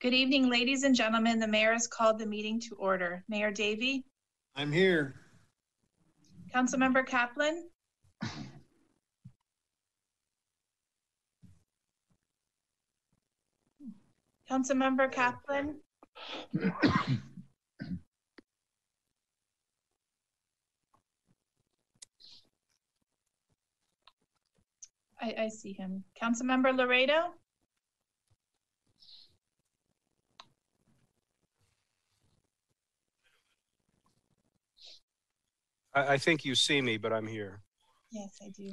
Good evening, ladies and gentlemen. The mayor has called the meeting to order. Mayor Davey, I'm here. Councilmember Caplan, Councilmember Caplan, I, I see him. Councilmember Lauredo, I, I think you see me, but I'm here. yes, I do.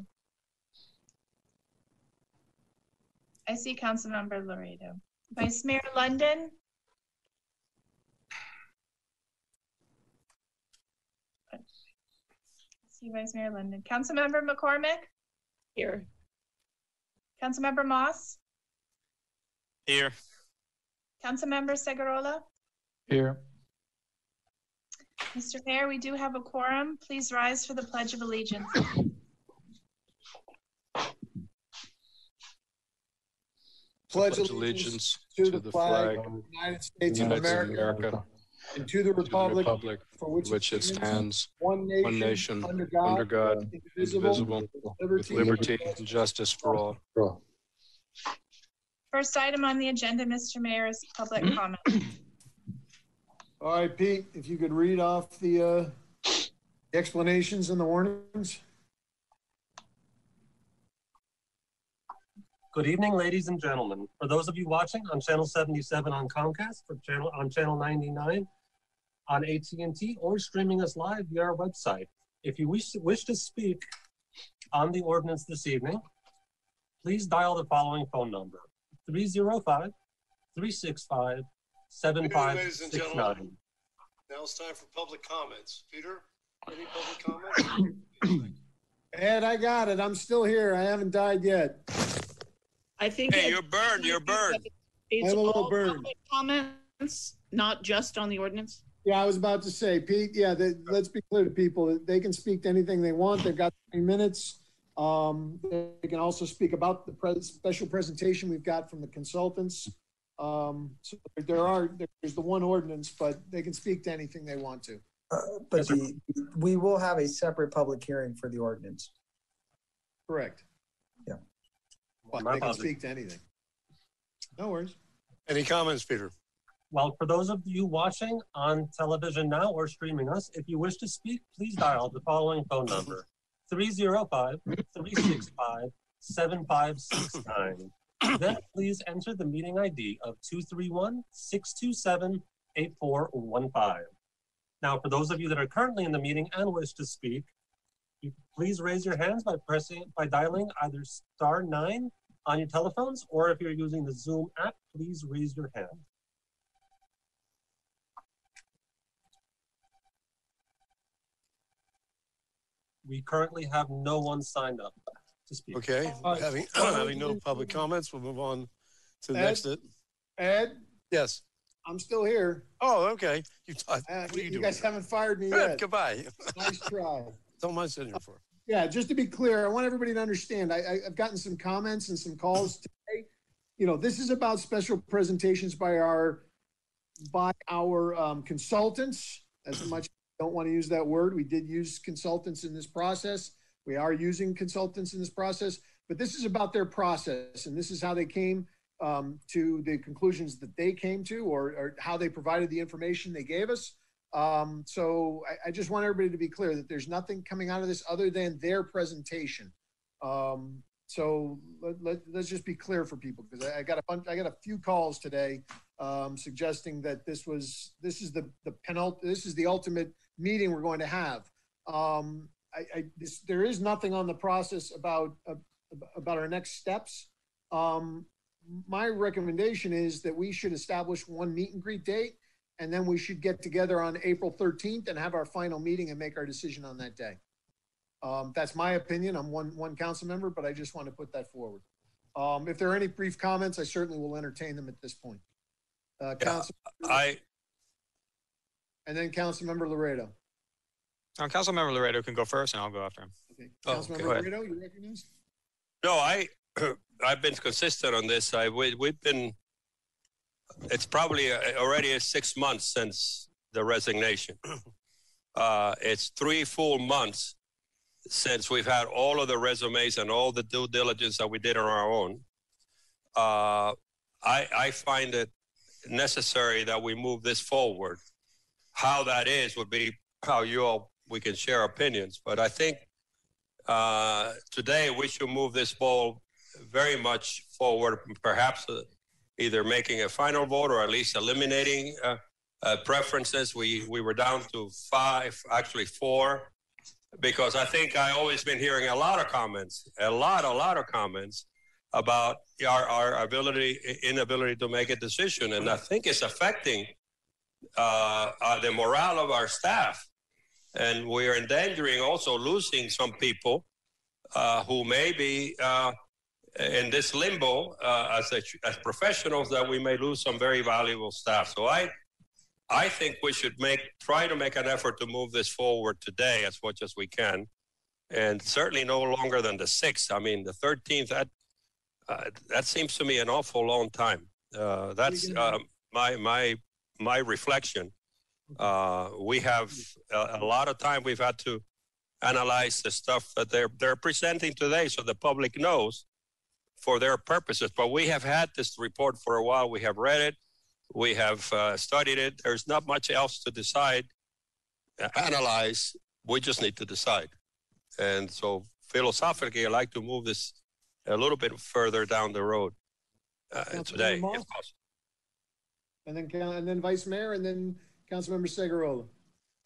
I see Councilmember Lauredo. Vice Mayor London, see Vice Mayor London. Councilmember McCormick, Here. Councilmember Moss, Here. Councilmember Segurola. Here. Mr. Mayor, we do have a quorum. Please rise for the Pledge of Allegiance. Pledge Pledge allegiance to the flag of the United States of United of America America, and to the to the republic republic for for which which it stands, one one nation, nation, under under God, God, indivisible, indivisible, with liberty. liberty and justice for all. First item on the agenda, Mr. Mayor, is public comment. All right, Pete, if you could read off the uh, explanations and the warnings. Good evening, ladies and gentlemen. For those of you watching on channel 77 on Comcast, for channel on channel 99 on AT&T, or streaming us live via our website, if you wish to, wish to speak on the ordinance this evening, please dial the following phone number: 305 365 ladies and 7569. gentlemen. Now it's time for public comments. Peter, any public comments? Ed, I got it. I'm still here. I haven't died yet. I think. Hey, it- you're burned, you're burned. It's I'm a little all burned. public Comments, not just on the ordinance. Yeah, I was about to say, Pete, yeah, that, let's be clear to people, they can speak to anything they want. They've got three minutes. Um, they can also speak about the pres special presentation we've got from the consultants. Um, so there are, there's the one ordinance, but they can speak to anything they want to. Uh, But the, we will have a separate public hearing for the ordinance. Correct. Yeah. But My they can speak to anything. No worries. Any comments, Peter? Well, for those of you watching on television now or streaming us, if you wish to speak, please dial the following phone number 305 365 7569. Then please enter the meeting ID of 231 627 8415. Now, for those of you that are currently in the meeting and wish to speak, please raise your hands by pressing by dialing either star nine on your telephones, or if you're using the Zoom app, please raise your hand. We currently have no one signed up to speak. Okay, All right. having, having no public comments, we'll move on to the Ed? next. it. Ed, Yes. I'm still here. Oh, okay. You, thought- Uh, what are you You doing? guys haven't fired me Good, yet. goodbye. Nice try. Don't mind sitting here for. Yeah, just to be clear, I want everybody to understand, I, I, I've gotten some comments and some calls today. You know, this is about special presentations by our, by our um, consultants, as much, as I don't want to use that word, we did use consultants in this process. We are using consultants in this process, but this is about their process, and this is how they came um, to the conclusions that they came to, or, or how they provided the information they gave us. Um, so I, I just want everybody to be clear that there's nothing coming out of this other than their presentation. Um, so let, let, let's just be clear for people because I, I got a bunch, I got a few calls today um, suggesting that this was this is the the penult this is the ultimate meeting we're going to have. Um, I, I this, there is nothing on the process about uh, about our next steps. Um, my recommendation is that we should establish one meet and greet date and then we should get together on April 13th and have our final meeting and make our decision on that day. Um, that's my opinion. I'm one, one council member, but I just want to put that forward. Um, if there are any brief comments, I certainly will entertain them at this point. Uh, Yeah, council, I, and then Councilmember Lauredo. Uh, Councilmember Lauredo can go first and I'll go after him. Okay. Oh, Councilmember okay. Lauredo, you recognize? no, I, I've been consistent on this. I, we, we've been it's probably uh, already six months since the resignation. Uh, it's three full months since we've had all of the resumes and all the due diligence that we did on our own. Uh, I, I find it necessary that we move this forward. How that is would be how you all we can share opinions, but I think uh, today we should move this ball very much forward, perhaps uh, either making a final vote or at least eliminating uh, uh, preferences. We we were down to five, actually four, because I think I always been hearing a lot of comments, a lot, a lot of comments about our, our ability, inability to make a decision, and I think it's affecting uh, uh, the morale of our staff, and we are endangering also losing some people uh, who may be uh, in this limbo uh, as, a, as professionals that we may lose some very valuable staff. So I I think we should make try to make an effort to move this forward today as much as we can, and certainly no longer than the sixth. I mean, the thirteenth. That uh, that seems to me an awful long time. Uh, that's uh, my my my reflection. Uh, we have a, a, lot of time. We've had to analyze the stuff that they're they're presenting today, so the public knows for their purposes. But we have had this report for a while. We have read it we have uh, studied it. There's not much else to decide, uh, analyze. We just need to decide. And so philosophically, I like to move this a little bit further down the road uh, today, if possible. And then, and then Vice Mayor, and then Councilmember Segurola.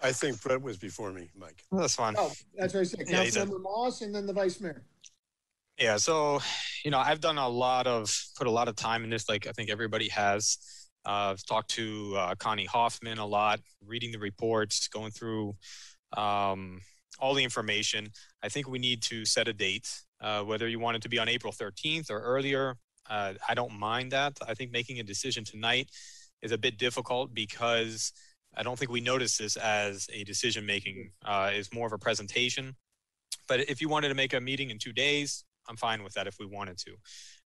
I think Brett was before me, Mike. That's fine. Oh, that's what I said. Yeah, Councilmember Moss, and then the Vice Mayor. Yeah, so you know, I've done a lot of put a lot of time in this, like I think everybody has. Uh, I've talked to uh, Connie Hoffman a lot, reading the reports, going through um, all the information. I think we need to set a date, uh, whether you want it to be on April 13th or earlier. Uh, I don't mind that. I think making a decision tonight is a bit difficult because I don't think we notice this as a decision making. Uh, is more of a presentation. But if you wanted to make a meeting in two days, I'm fine with that if we wanted to.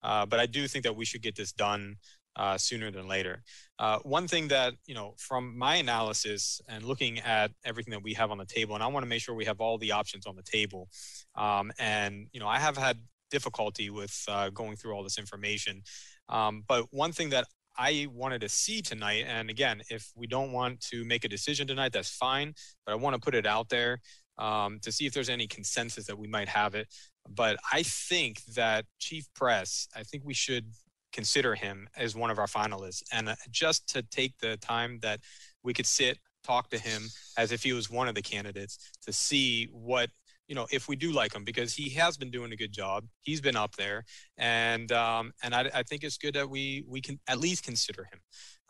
Uh, but I do think that we should get this done uh, sooner than later. Uh, one thing that, you know, from my analysis and looking at everything that we have on the table, and I want to make sure we have all the options on the table. Um, and, you know, I have had difficulty with uh, going through all this information. Um, but one thing that I wanted to see tonight, and again, if we don't want to make a decision tonight, that's fine, but I want to put it out there um, to see if there's any consensus that we might have it. But I think that Chief Press, I think we should consider him as one of our finalists. And uh, just to take the time that we could sit, talk to him as if he was one of the candidates to see what you know if we do like him because he has been doing a good job. He's been up there. And um, and I, I, think it's good that we we can at least consider him.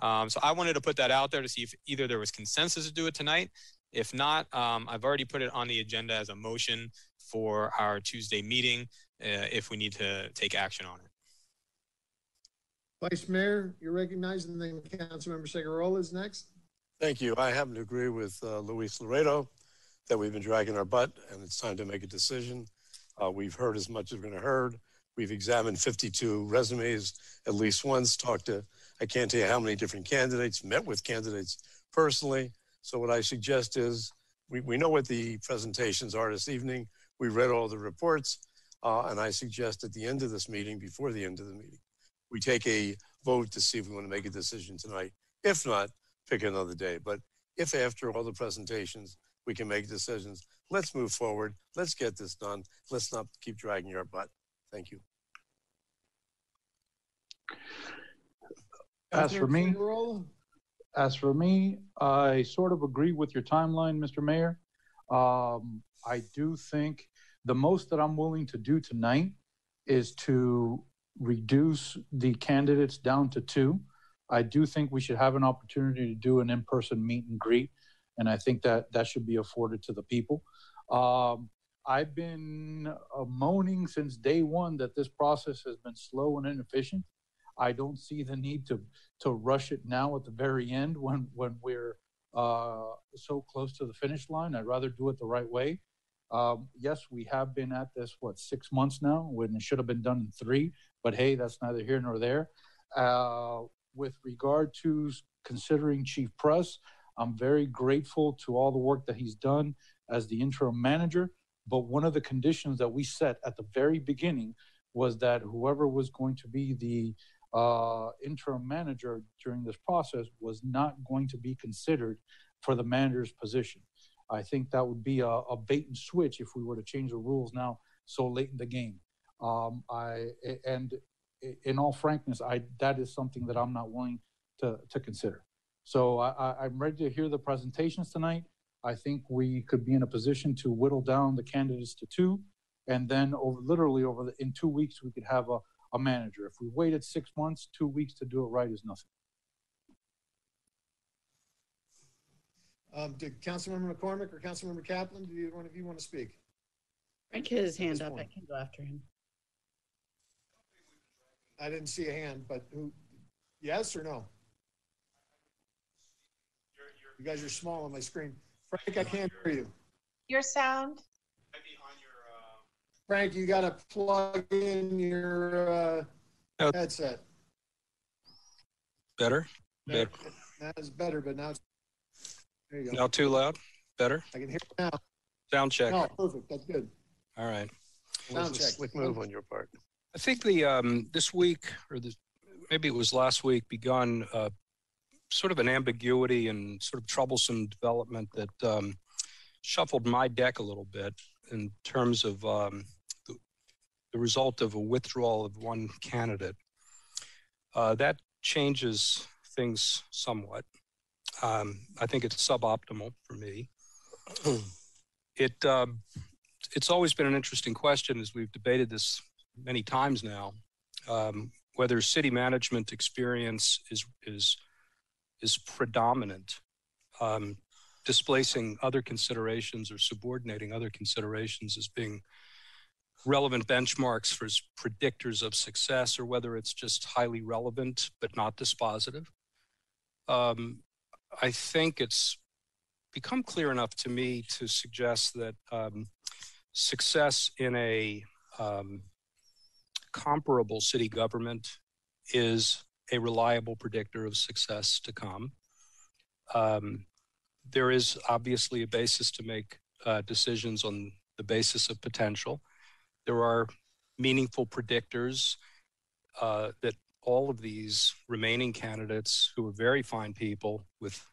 Um, so i wanted to put that out there to see if either there was consensus to do it tonight. If not um, i've already put it on the agenda as a motion for our tuesday meeting uh, if we need to take action on it. Vice Mayor, you're recognized, and then Councilmember Segurola is next. Thank you. I happen to agree with uh, Luis Lauredo that we've been dragging our butt and it's time to make a decision. Uh, we've heard as much as we're going to heard. We've examined 52 resumes at least once, talked to, I can't tell you how many different candidates, met with candidates personally. So what I suggest is we, we know what the presentations are this evening. We read all the reports. Uh, and I suggest at the end of this meeting, before the end of the meeting, we take a vote to see if we want to make a decision tonight. If not, pick another day. But if after all the presentations, we can make decisions, let's move forward. Let's get this done. Let's not keep dragging your butt. Thank you. As for me, as for me, I sort of agree with your timeline, Mr. Mayor. Um, I do think the most that I'm willing to do tonight is to reduce the candidates down to two. I do think we should have an opportunity to do an in-person meet and greet, and I think that that should be afforded to the people. Um, I've been uh, moaning since day one that this process has been slow and inefficient. I don't see the need to to rush it now at the very end when when we're uh, so close to the finish line. I'd rather do it the right way. Um, yes, we have been at this, what, six months now, when it should have been done in three, but hey, that's neither here nor there. Uh, with regard to considering Chief Press, I'm very grateful to all the work that he's done as the interim manager. But one of the conditions that we set at the very beginning was that whoever was going to be the uh, interim manager during this process was not going to be considered for the manager's position. I think that would be a, a bait and switch if we were to change the rules now so late in the game. Um, I and in all frankness, I that is something that I'm not willing to to consider. So I, I'm ready to hear the presentations tonight. I think we could be in a position to whittle down the candidates to two, and then over literally over the, in two weeks we could have a, a manager. If we waited six months, two weeks to do it right is nothing. Um, did Councilmember McCormick or Councilmember Caplan, do either one of you want to speak? Frank had his hand this up. I can go after him. I didn't see a hand, but who, yes or no? You guys are small on my screen. Frank, I can't hear you. Your sound, Frank, you gotta plug in your, uh, Oh. headset. Better? Better. That is better, but now it's, there you go. Now too loud? Better? I can hear you now. Sound check. No, perfect, that's good. All right. Sound check. Slick move on your part. I think the um, this week or the maybe it was last week begun uh, sort of an ambiguity and sort of troublesome development that um, shuffled my deck a little bit in terms of um, the, the result of a withdrawal of one candidate. Uh, that changes things somewhat. Um, I think it's suboptimal for me. it um, it's always been an interesting question as we've debated this many times now, um, whether city management experience is is is predominant, um, displacing other considerations or subordinating other considerations as being relevant benchmarks for predictors of success, or whether it's just highly relevant but not dispositive. Um, I think it's become clear enough to me to suggest that um, success in a um, comparable city government is a reliable predictor of success to come. Um, there is obviously a basis to make uh, decisions on the basis of potential. There are meaningful predictors uh, that all of these remaining candidates, who are very fine people with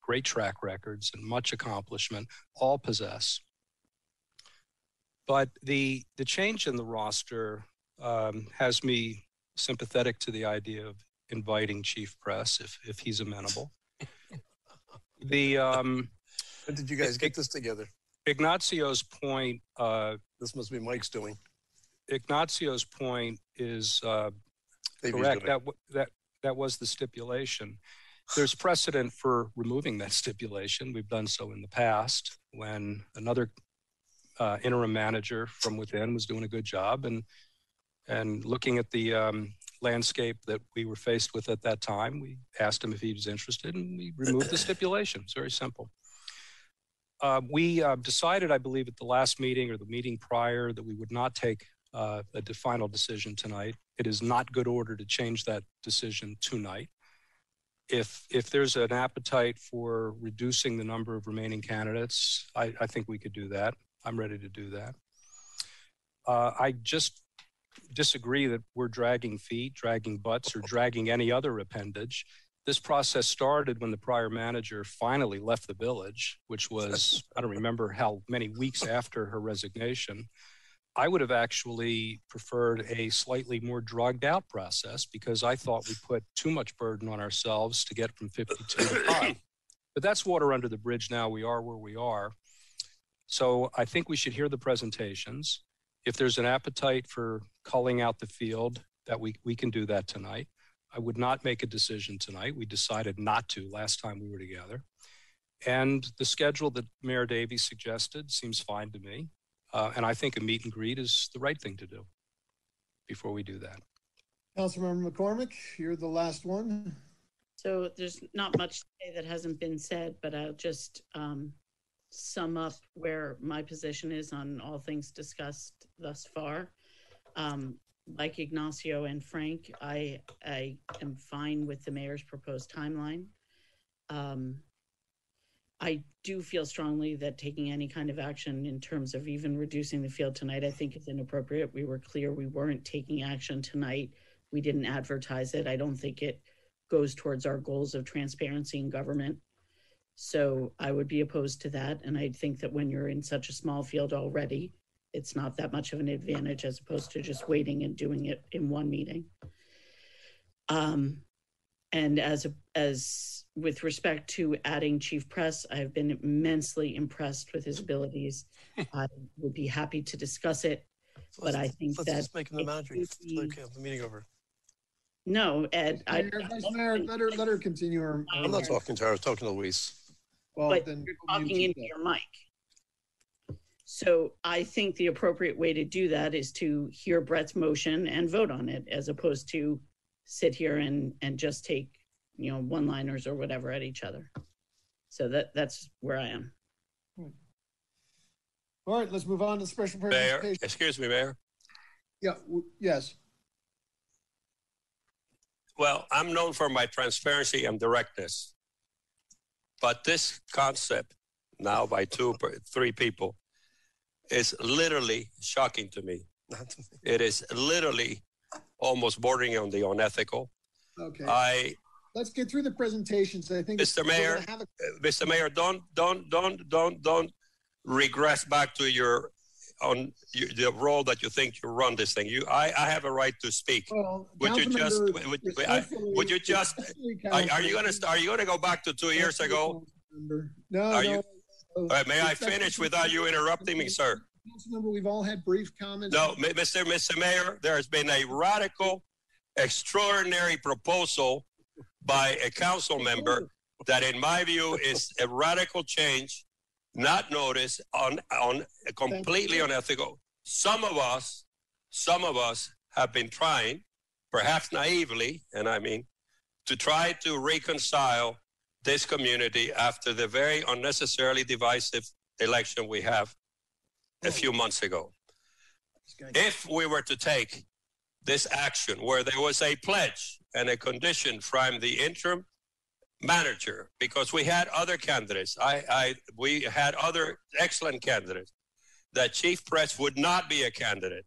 great track records and much accomplishment, all possess. But the the change in the roster um, has me sympathetic to the idea of inviting Chief Press if if he's amenable. the um, When did you guys get this together? Ignacio's point. Uh, This must be Mike's doing. Ignacio's point is uh, correct. That w- that that was the stipulation. There's precedent for removing that stipulation. We've done so in the past when another uh, interim manager from within was doing a good job and and looking at the um, landscape that we were faced with at that time. We asked him if he was interested, and we removed the stipulation. It's very simple. Uh, we uh, decided, I believe, at the last meeting or the meeting prior, that we would not take uh, a final decision tonight. It is not good order to change that decision tonight. If if there's an appetite for reducing the number of remaining candidates, I, I think we could do that. I'm ready to do that. Uh, I just disagree that we're dragging feet, dragging butts, or dragging any other appendage. This process started when the prior manager finally left the village, which was, I don't remember how many weeks after her resignation. I would have actually preferred a slightly more drugged out process because I thought we put too much burden on ourselves to get from 52 to 5. But that's water under the bridge now. We are where we are. So I think we should hear the presentations. If there's an appetite for culling out the field, that we, we can do that tonight. I would not make a decision tonight. We decided not to last time we were together. And the schedule that Mayor Davey's suggested seems fine to me. Uh, and I think a meet and greet is the right thing to do before we do that. Councilmember McCormick, you're the last one. So there's not much to say that hasn't been said, but I'll just um, sum up where my position is on all things discussed thus far. Um, like Ignacio and Frank, I, I am fine with the mayor's proposed timeline. Um, I do feel strongly that taking any kind of action in terms of even reducing the field tonight, I think is inappropriate. We were clear we weren't taking action tonight. We didn't advertise it. I don't think it goes towards our goals of transparency in government. So I would be opposed to that. And I think that when you're in such a small field already, it's not that much of an advantage as opposed to just waiting and doing it in one meeting. Um, and as a, as with respect to adding Chief Press, I've been immensely impressed with his abilities. I would be happy to discuss it, but I think Let's that just make him the it manager. should be- Okay, the meeting over. no, Ed, I, Mayor, Vice Mayor, let her, let her continue her. her- I'm not talking to her, I was talking to Luis. Well, but then. you're talking into you. your mic. So I think the appropriate way to do that is to hear Brett's motion and vote on it as opposed to sit here and, and just take, you know, one-liners or whatever at each other. So that, that's where I am. All right, let's move on to the special Mayor, presentation. excuse me, Mayor. Yeah, w- yes. Well, I'm known for my transparency and directness. But this concept, now by two, three people, is literally shocking to me. It is literally almost bordering on the unethical. Okay, I, let's get through the presentations. I think. Mr. Mayor, a- uh, Mr. Mayor, don't, don't, don't, don't, don't regress back to your, on your, the role that you think you run this thing. You, I, I have a right to speak. Well, Would you just, would, would- I- would you just, are, are you gonna, Councilmember- are you gonna go back to two years ago? No, Are no. you- All right, may I finish without you interrupting me, sir? Councilmember, we've all had brief comments. No, Mr. Mr. Mayor, there has been a radical, extraordinary proposal by a council member that in my view is a radical change, not notice, on, on, completely unethical. Some of us, some of us have been trying, perhaps naively, and I mean, to try to reconcile this community after the very unnecessarily divisive election we have a few months ago. If we were to take this action where there was a pledge and a condition from the interim manager, because we had other candidates, I, I, we had other excellent candidates, that Chief Press would not be a candidate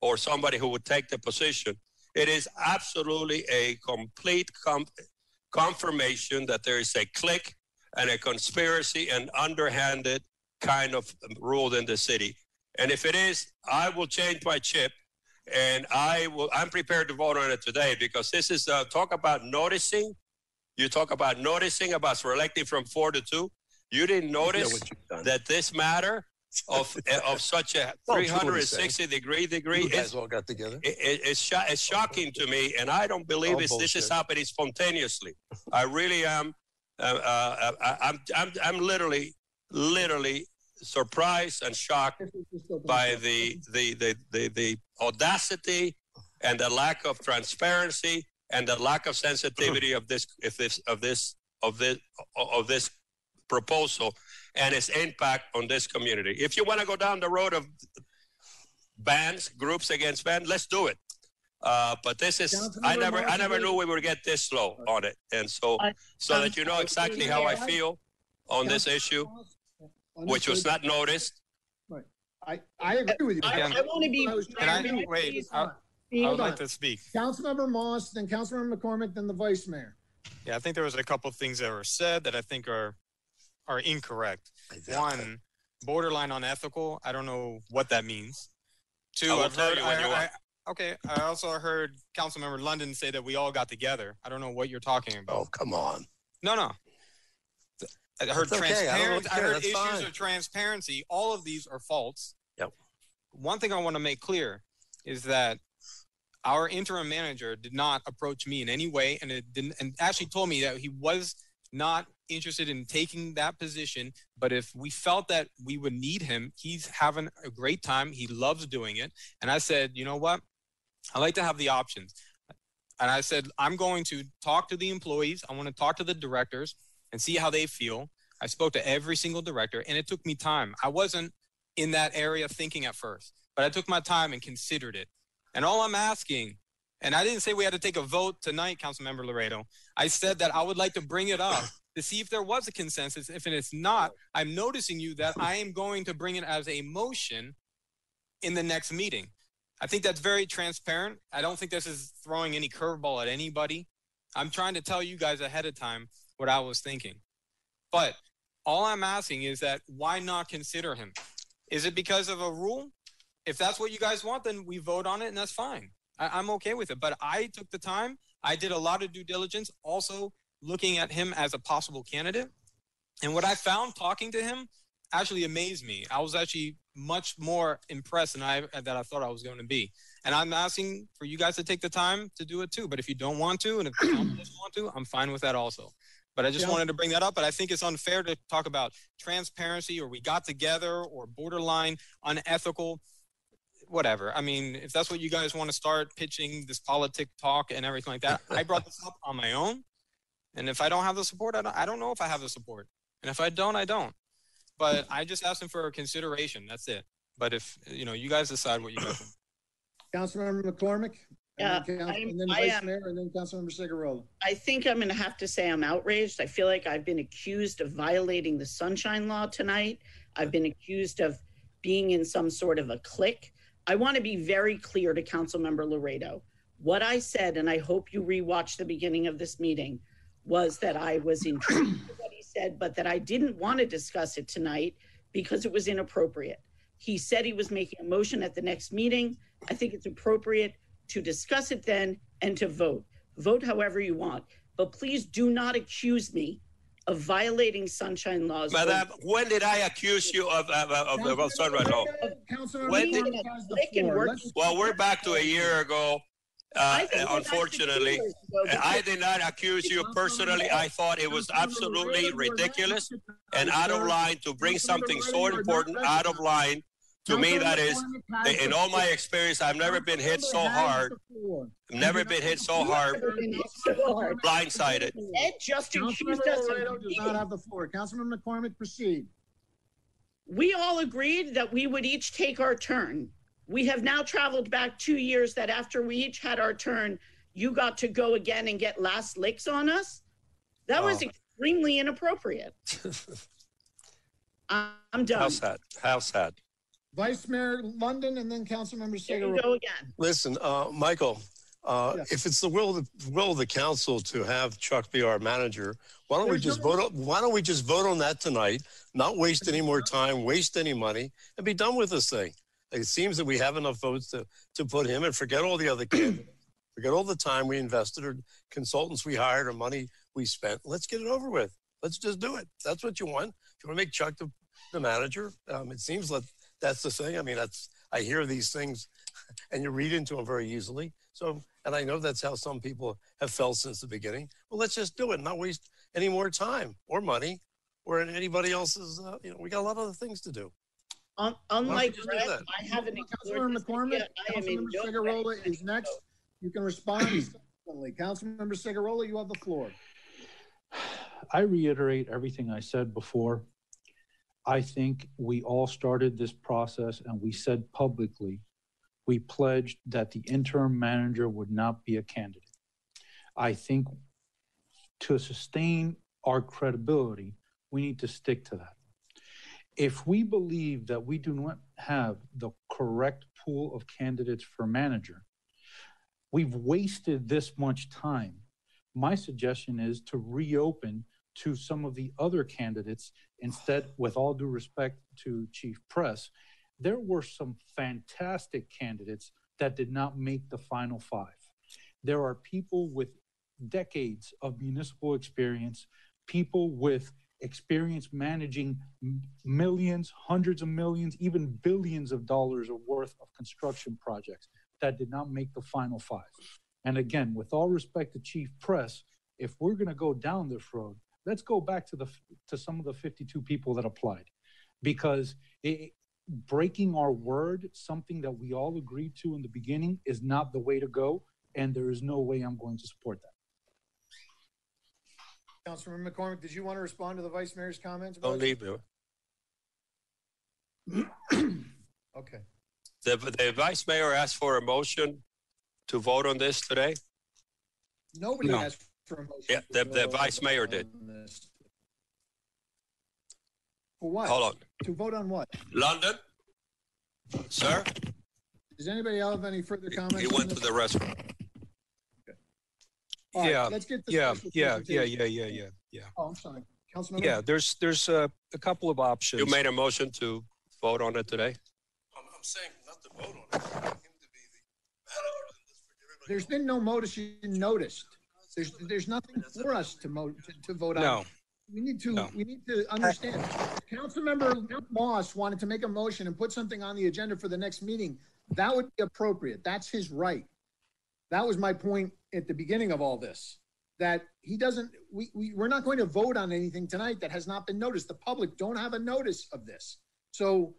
or somebody who would take the position. It is absolutely a complete com- confirmation that there is a clique and a conspiracy and underhanded kind of ruled in the city. And if it is, I will change my chip and I will, I'm prepared to vote on it today because this is, uh, talk about noticing. You talk about noticing about selecting from four to two. You didn't notice that this matter of, of such a Well, true what he's 360 degree degree You is guys all got together. it, it- it's, sho- it's shocking to me, and I don't believe it's, this is happening spontaneously. I really am. Uh, uh, I, I'm, I'm, I'm literally, literally surprised and shocked by the, the, the, the, the audacity and the lack of transparency and the lack of sensitivity of this, if this, of this, of this, of this proposal and its impact on this community. If you want to go down the road of bans, groups against ban, let's do it. Uh, but this is, I never, I never knew we would get this slow on it. And so, I- so that you know exactly how I feel on this issue, which was not noticed. I, I agree with you. I, I want to be. Can I, wait, please I, I speak? would like to speak. Councilmember Moss, then Councilmember McCormick, then the Vice Mayor. Yeah, I think there was a couple of things that were said that I think are are incorrect. One, borderline unethical. I don't know what that means. Two, I will I've tell heard, you when I- you I- okay. I also heard Councilmember London say that we all got together. I don't know what you're talking about. Oh, come on. No, no. I heard That's okay. I don't transparency. I, care. heard That's issues fine. of transparency. All of these are false. Yep. One thing I want to make clear is that our interim manager did not approach me in any way, and it didn't, and actually told me that he was not interested in taking that position. But if we felt that we would need him, he's having a great time. He loves doing it. And I said, you know what? I like to have the options. And I said, I'm going to talk to the employees. I want to talk to the directors and see how they feel. I spoke to every single director, and it took me time. I wasn't in that area thinking at first, but I took my time and considered it. And all I'm asking, and I didn't say we had to take a vote tonight, Councilmember Lauredo. I said that I would like to bring it up to see if there was a consensus. If it's not, I'm noticing you that I am going to bring it as a motion in the next meeting. I think that's very transparent. I don't think this is throwing any curveball at anybody. I'm trying to tell you guys ahead of time what I was thinking. But all I'm asking is that why not consider him? Is it because of a rule? If that's what you guys want, then we vote on it and that's fine. I, am okay with it. But I took the time. I did a lot of due diligence, also looking at him as a possible candidate. And what I found talking to him actually amazed me. I was actually much more impressed than I that I thought I was going to be. And I'm asking for you guys to take the time to do it too. But if you don't want to, and if you don't want to, I'm fine with that also. But I just Yeah. wanted to bring that up. But I think it's unfair to talk about transparency or we got together or borderline unethical, whatever. I mean, if that's what you guys want to start pitching this politic talk and everything like that, I brought this up on my own. And if I don't have the support, I don't, I don't know if I have the support. And if I don't, I don't. But I just asked him for a consideration. That's it. But if, you know, you guys decide what you guys want. Councilmember McCormick? Yeah, and then Council- And then I Vice am- Mayor, and then Councilmember Segurola. I think I'm going to have to say I'm outraged. I feel like I've been accused of violating the Sunshine Law tonight. I've been accused of being in some sort of a clique. I want to be very clear to Councilmember Lauredo. What I said, and I hope you rewatch the beginning of this meeting, was that I was intrigued with what he said, but that I didn't want to discuss it tonight because it was inappropriate. He said he was making a motion at the next meeting. I think it's appropriate to discuss it then and to vote. Vote however you want, but please do not accuse me of violating sunshine laws. Madam, when did I accuse you of, of, of, of, of sunrise law? When did- McCormick has the Click and floor. work- Let's- Well, we're back to a year ago. Uh, I think we're back to unfortunately, two years ago because- I did not accuse you personally. I thought it was absolutely ridiculous and out of line to bring something so important out of line. To me, that is, in all my experience, I've never been hit so hard. I've never been hit so hard, blindsided. Ed just accused us Lauredo of does not have the floor. Councilman McCormick, proceed. we all agreed that we would each take our turn. We have now traveled back two years that after we each had our turn, you got to go again and get last licks on us. That was Oh. extremely inappropriate. I'm I'm done. How sad, how sad. Vice Mayor London, and then Councilmember There you go again. Listen, uh, Michael, uh, Yes. if it's the will of the will of the council to have Chuck be our manager, why don't we There's just no- vote? on- Why don't we just vote on that tonight? Not waste any more time, waste any money, and be done with this thing. It seems that we have enough votes to to put him and forget all the other candidates. Forget all the time we invested or consultants we hired or money we spent. Let's get it over with. Let's just do it. That's what you want. If you want to make Chuck the, the manager, um, it seems like that's the thing. I mean, that's I hear these things and you read into them very easily. So, and I know that's how some people have felt since the beginning. Well, let's just do it, and not waste any more time or money or anybody else's. Uh, you know, we got a lot of other things to do. Un- we Unlike just do Brett. I haven't explored Councilmember this McCormick, yet. I Councilmember no Segurola is next. You can respond subsequently. Councilmember Segurola, you have the floor. I reiterate everything I said before. I think we all started this process and we said publicly, we pledged that the interim manager would not be a candidate. I think to sustain our credibility, we need to stick to that. If we believe that we do not have the correct pool of candidates for manager, we've wasted this much time. My suggestion is to reopen to some of the other candidates instead, with all due respect to Chief Press, there were some fantastic candidates that did not make the final five. There are people with decades of municipal experience, people with experience managing millions, hundreds of millions, even billions of dollars of worth of construction projects that did not make the final five. And again, with all respect to Chief Press, if we're going to go down this road, let's go back to the to some of the 52 people that applied, because it, breaking our word, something that we all agreed to in the beginning, is not the way to go, and there is no way I'm going to support that. councilman McCormick, did you want to respond to the Vice Mayor's comments? Don't about- leave me. Okay. The, the vice mayor asked for a motion to vote on this today. Nobody No. asked for a motion. Yeah, the- the vice mayor did. this. For what? Hold on. To vote on what? London? Sir? Does anybody else have any further comments? He on went to this? the restroom. All right, Yeah, Let's get the. Yeah, yeah, yeah, yeah, yeah, yeah, yeah. Oh, I'm sorry. Councilmember? Yeah, there's, there's a, a couple of options. You made a motion to vote on it today? I'm, I'm saying not to vote on it, I want him to be the manager and let's forget everybody There's else. been no motion noticed. There's, there's nothing for us to mo, to, to vote on. No, We need to, No. we need to understand. Councilmember Moss wanted to make a motion and put something on the agenda for the next meeting. That would be appropriate. That's his right. That was my point at the beginning of all this. That he doesn't, we, we, we're not going to vote on anything tonight that has not been noticed. The public don't have a notice of this. So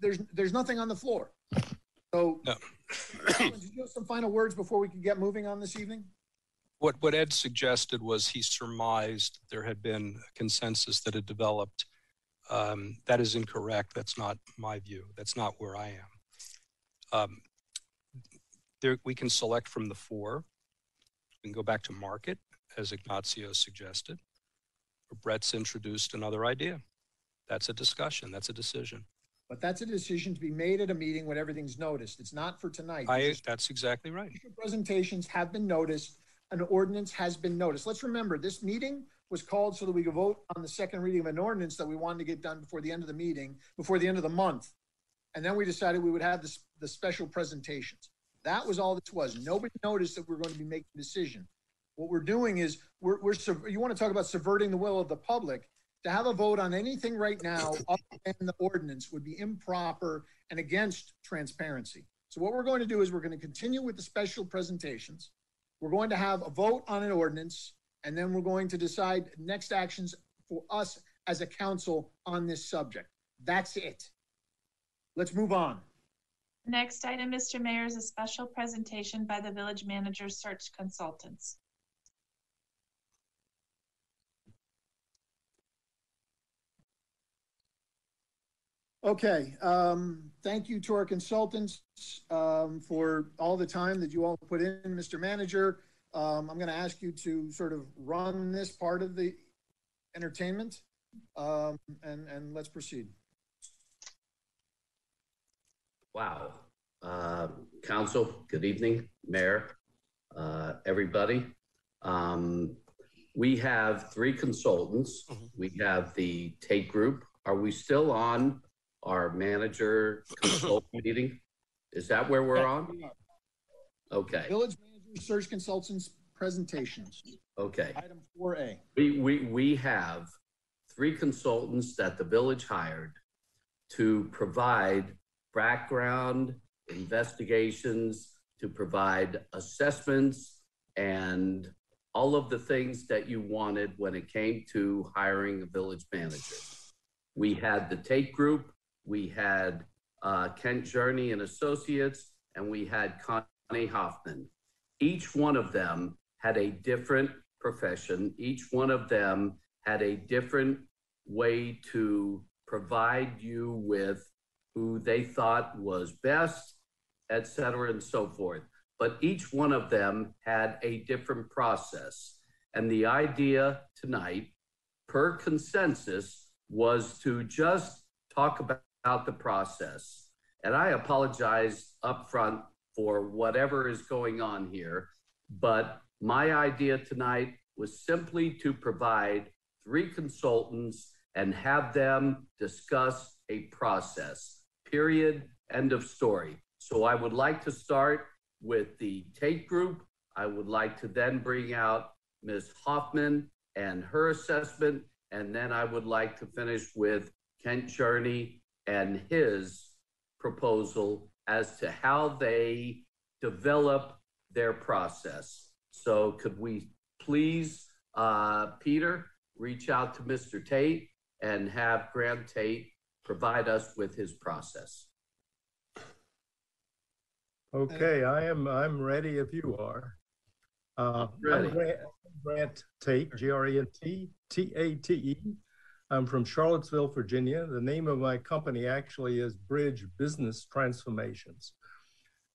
there's, there's nothing on the floor. So. No. Did you have some final words before we could get moving on this evening? What, what Ed suggested was he surmised there had been a consensus that had developed. Um, that is incorrect. That's not my view. That's not where I am. Um, there, we can select from the four. We can go back to market, as Ignacio suggested. Or Brett's introduced another idea. That's a discussion. That's a decision. But that's a decision to be made at a meeting when everything's noticed. It's not for tonight. I, that's exactly right. Presentations have been noticed. An ordinance has been noticed. Let's remember, this meeting was called so that we could vote on the second reading of an ordinance that we wanted to get done before the end of the meeting, before the end of the month. And then we decided we would have the, the special presentations. That was all this was. Nobody noticed that we we're going to be making a decision. What we're doing is, we're, we're, you want to talk about subverting the will of the public? To have a vote on anything right now, other than the ordinance, would be improper and against transparency. So what we're going to do is we're going to continue with the special presentations. We're going to have a vote on an ordinance, and then we're going to decide next actions for us as a council on this subject. That's it. Let's move on. Next item, Mr. Mayor, is a special presentation by the village manager search consultants. Okay, um, thank you to our consultants, um, for all the time that you all put in, Mr. Manager. Um, I'm gonna ask you to sort of run this part of the entertainment, um, and, and let's proceed. Wow. Uh, Council, good evening, Mayor, uh, everybody. Um, We have three consultants. We have the Tate Group. Are we still on our manager consult meeting? Is that where we're on? Okay, Village Manager Search Consultants Presentations, okay. item four A. We, we, we have three consultants that the village hired to provide background investigations, to provide assessments and all of the things that you wanted when it came to hiring a village manager. We had the Tate Group, we had uh, Kent Journey and Associates, and we had Connie Hoffman. Each one of them had a different profession. Each one of them had a different way to provide you with who they thought was best, et cetera, and so forth. But each one of them had a different process. And the idea tonight, per consensus, was to just talk about the process. And I apologize upfront for whatever is going on here. But my idea tonight was simply to provide three consultants and have them discuss a process, period, end of story. So I would like to start with the Tate Group. I would like to then bring out Ms. Hoffman and her assessment. And then I would like to finish with Kent Journey and his proposal as to how they develop their process. So could we please, uh, Peter, reach out to Mr. Tate and have Graham Tate provide us with his process? Okay, I am, I'm ready if you are. Uh, Ready. I'm Grant- Grant Tate, G R A N T, T A T E. I'm from Charlottesville, Virginia. The name of my company actually is Bridge Business Transformations.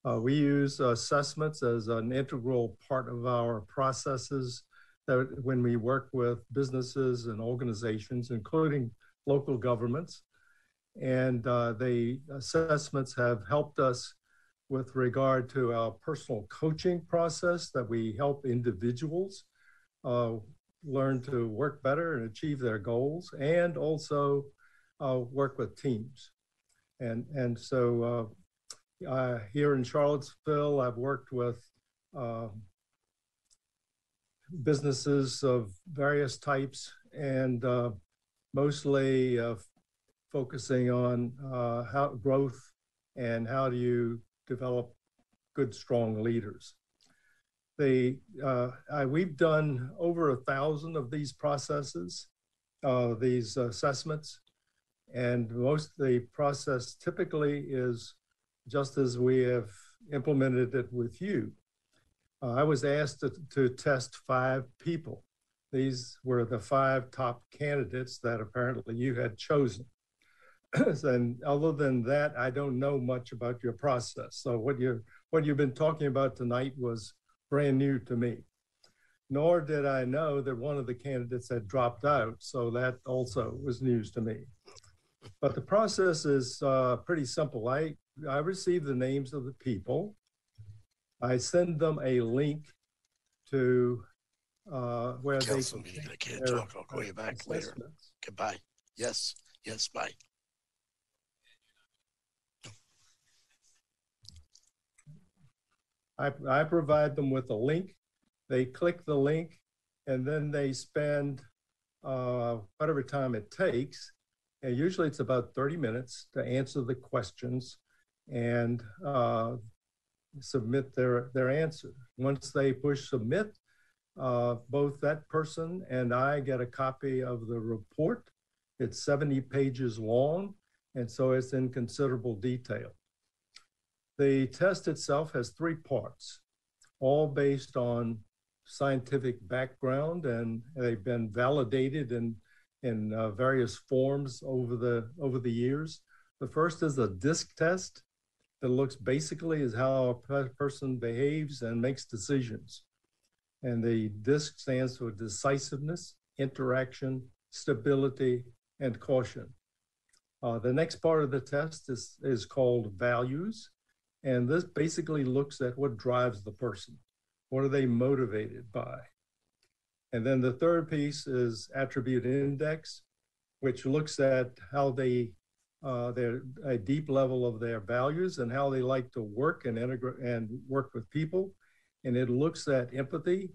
Uh, we use assessments as an integral part of our processes that when we work with businesses and organizations, including local governments. And uh, the assessments have helped us with regard to our personal coaching process that we help individuals uh, learn to work better and achieve their goals and also uh, work with teams. And, and so uh, uh here in Charlottesville, I've worked with um, businesses of various types and uh, mostly uh, focusing on how growth and how do you develop good, strong leaders. Uh, I, we've done over a thousand of these processes, uh, these assessments, and most of the process typically is just as we have implemented it with you. Uh, I was asked to, to test five people. These were the five top candidates that apparently you had chosen. and other than that, I don't know much about your process. So what you what you've been talking about tonight was brand new to me. Nor did I know that one of the candidates had dropped out. So that also was news to me. But the process is uh, pretty simple. I I receive the names of the people. I send them a link to uh, where Council they meeting. I can't talk. I'll call you back later. Goodbye. Yes. Yes. Bye. I, I provide them with a link. They click the link and then they spend uh, whatever time it takes. And usually it's about 30 minutes to answer the questions and uh, submit their, their answer. Once they push submit, uh, both that person and I get a copy of the report. It's 70 pages long, and so it's in considerable detail. The test itself has three parts, all based on scientific background, and they've been validated in in uh, various forms over the over the years. The first is a DISC test that looks basically as how a person behaves and makes decisions. And the DISC stands for decisiveness, interaction, stability, and caution. Uh, the next part of the test is, is called values. And this basically looks at what drives the person. What are they motivated by? And then the third piece is attribute index, which looks at how they uh, their a deep level of their values and how they like to work and integrate and work with people. And it looks at empathy,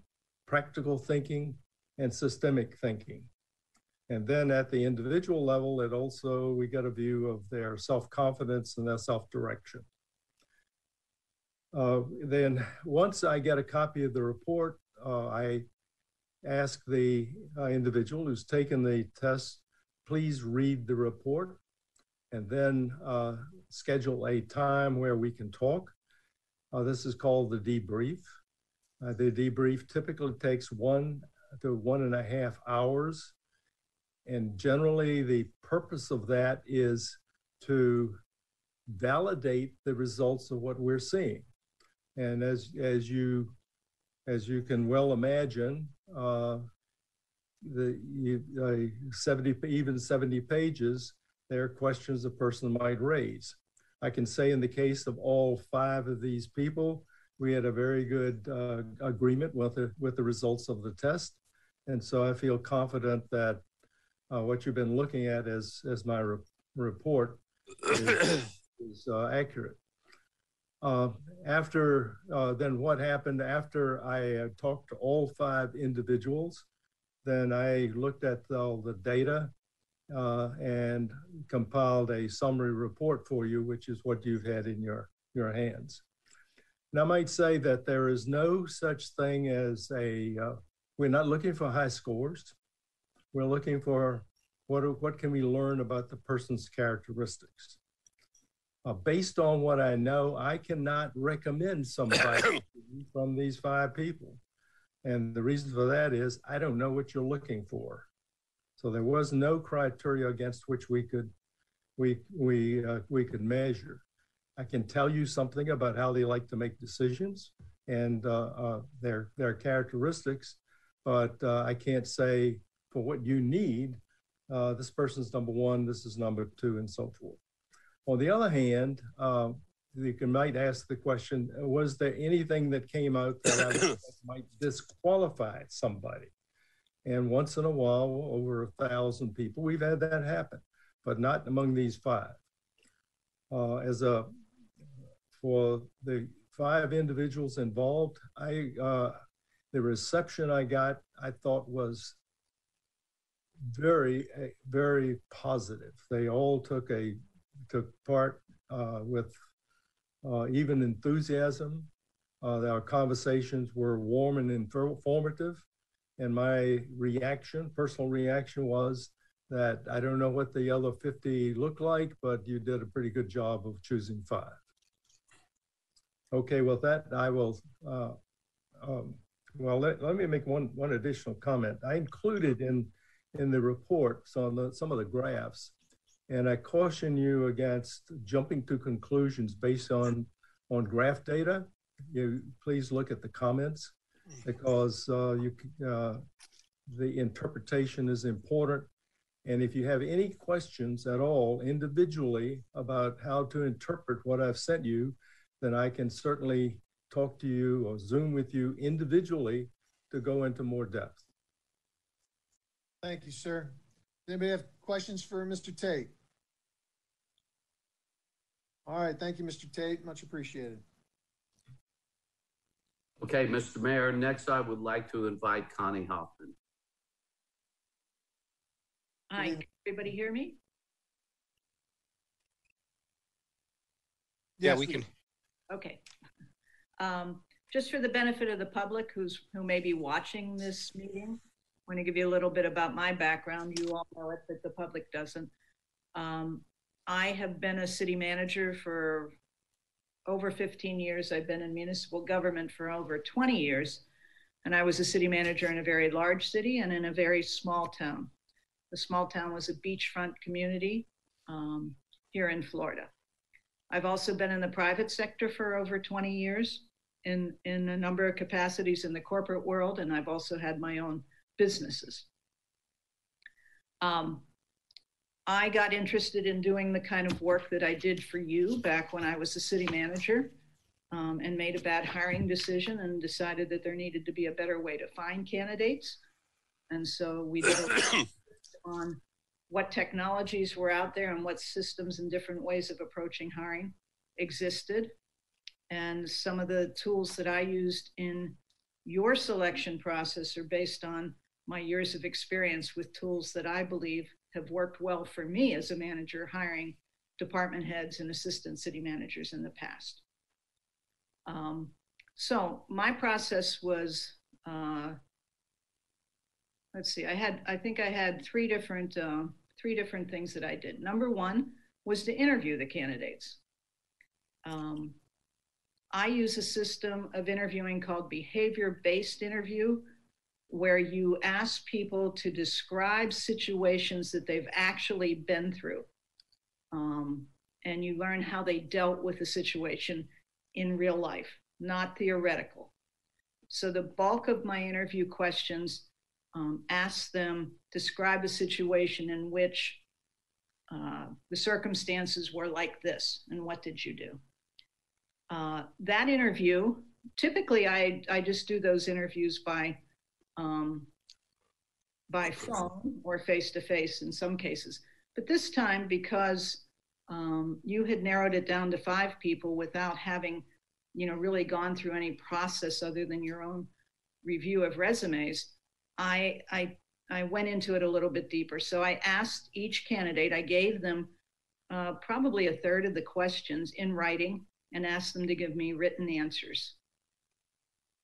practical thinking, and systemic thinking. And then at the individual level, it also we get a view of their self-confidence and their self-direction. Uh, then once I get a copy of the report, uh, I ask the uh, individual who's taken the test, please read the report and then uh, schedule a time where we can talk. Uh, this is called the debrief. The debrief typically takes one to one and a half hours. And generally, the purpose of that is to validate the results of what we're seeing. And as as you as you can well imagine, uh, the you, uh, 70 even 70 pages, there are questions a person might raise. I can say in the case of all five of these people, we had a very good uh, agreement with the, with the results of the test. And so I feel confident that uh, what you've been looking at as, as my re- report is, is uh, accurate. Uh, after uh, then, what happened after I talked to all five individuals? Then I looked at all the data uh, and compiled a summary report for you, which is what you've had in your your hands. And I might say that there is no such thing as a. Uh, we're not looking for high scores. We're looking for what what can we learn about the person's characteristics uh, based on what I know, I cannot recommend somebody from these five people. And the reason for that is I don't know what you're looking for. So there was no criteria against which we could we we uh, we could measure. I can tell you something about how they like to make decisions and uh, uh, their their characteristics, but uh, I can't say for what you need. Uh, this person's number one. This is number two, and so forth. On the other hand, uh, you can might ask the question: Was there anything that came out that might disqualify somebody? And once in a while, over a thousand people, we've had that happen, but not among these five. Uh, as a for the five individuals involved, I uh, the reception I got, I thought was very, very positive. They all took a took part uh, with uh, even enthusiasm. Uh, our conversations were warm and informative. And my reaction, personal reaction, was that I don't know what the other 50 look like, but you did a pretty good job of choosing five. Okay, with that, I will, uh, um, well, let, let me make one, one additional comment. I included in, in the report some, the, some of the graphs, and I caution you against jumping to conclusions based on, on graph data. You please look at the comments because uh, you, uh, the interpretation is important. And if you have any questions at all individually about how to interpret what I've sent you, then I can certainly talk to you or Zoom with you individually to go into more depth. Thank you, sir. Anybody have questions for Mr. Tate? All right, thank you, Mr. Tate. Much appreciated. Okay, Mr. Mayor, next I would like to invite Connie Hoffman. Hi, can everybody hear me? Yeah, we can. Okay. Um, just for the benefit of the public who's who may be watching this meeting, I want to give you a little bit about my background. You all know it, but the public doesn't. Um, I have been a city manager for over 15 years. I've been in municipal government for over 20 years. And I was a city manager in a very large city and in a very small town. The small town was a beachfront community um, here in Florida. I've also been in the private sector for over 20 years in, in a number of capacities in the corporate world, and I've also had my own businesses. Um, I got interested in doing the kind of work that I did for you back when I was a city manager um, and made a bad hiring decision and decided that there needed to be a better way to find candidates. And so we did a on what technologies were out there and what systems and different ways of approaching hiring existed. And some of the tools that I used in your selection process are based on my years of experience with tools that I believe have worked well for me as a manager hiring department heads and assistant city managers in the past. Um, so my process was, uh, let's see, I had, I think I had three different, uh, three different things that I did. Number one was to interview the candidates. Um, I use a system of interviewing called behavior-based interview, where you ask people to describe situations that they've actually been through. Um, and you learn how they dealt with the situation in real life, not theoretical. So the bulk of my interview questions um, ask them describe a situation in which uh, the circumstances were like this, and what did you do? Uh, that interview, typically I, I just do those interviews by um, by phone or face to face in some cases. But this time, because um, you had narrowed it down to five people without having, you know, really gone through any process other than your own review of resumes, I I I went into it a little bit deeper. So I asked each candidate. I gave them uh, probably a third of the questions in writing and asked them to give me written answers.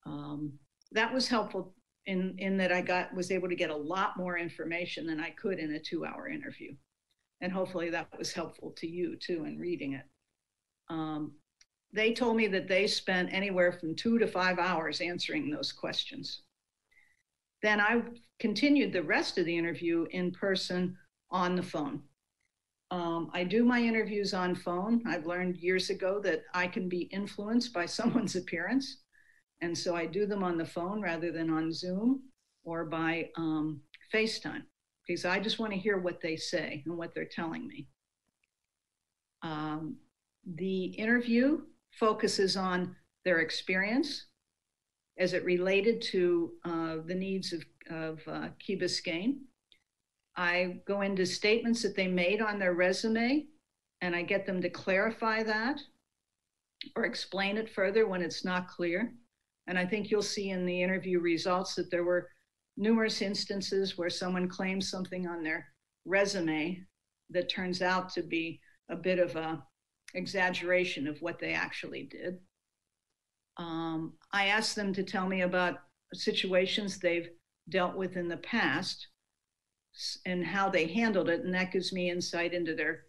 Um, that was helpful in in that I got was able to get a lot more information than I could in a two hour interview, and hopefully that was helpful to you too in reading it. Um, they told me that they spent anywhere from two to five hours answering those questions. Then I continued the rest of the interview in person on the phone. Um, I do my interviews on phone. I've learned years ago that I can be influenced by someone's appearance. And so I do them on the phone rather than on Zoom or by um, FaceTime because I just want to hear what they say and what they're telling me. Um, the interview focuses on their experience as it related to uh, the needs of, of uh, Key Biscayne. I go into statements that they made on their resume and I get them to clarify that or explain it further when it's not clear. And I think you'll see in the interview results that there were numerous instances where someone claims something on their resume that turns out to be a bit of a exaggeration of what they actually did. Um, I asked them to tell me about situations they've dealt with in the past and how they handled it, and that gives me insight into their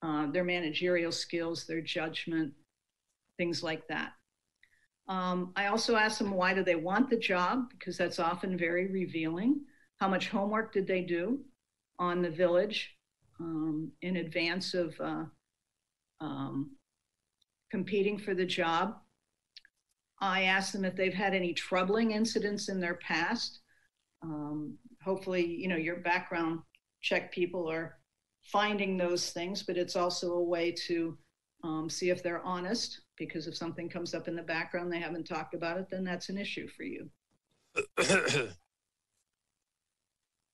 uh, their managerial skills, their judgment, things like that. Um, I also asked them why do they want the job because that's often very revealing. How much homework did they do on the village um, in advance of uh, um, competing for the job? I asked them if they've had any troubling incidents in their past. Um, hopefully, you know, your background check people are finding those things, but it's also a way to um, see if they're honest because if something comes up in the background they haven't talked about it, then that's an issue for you.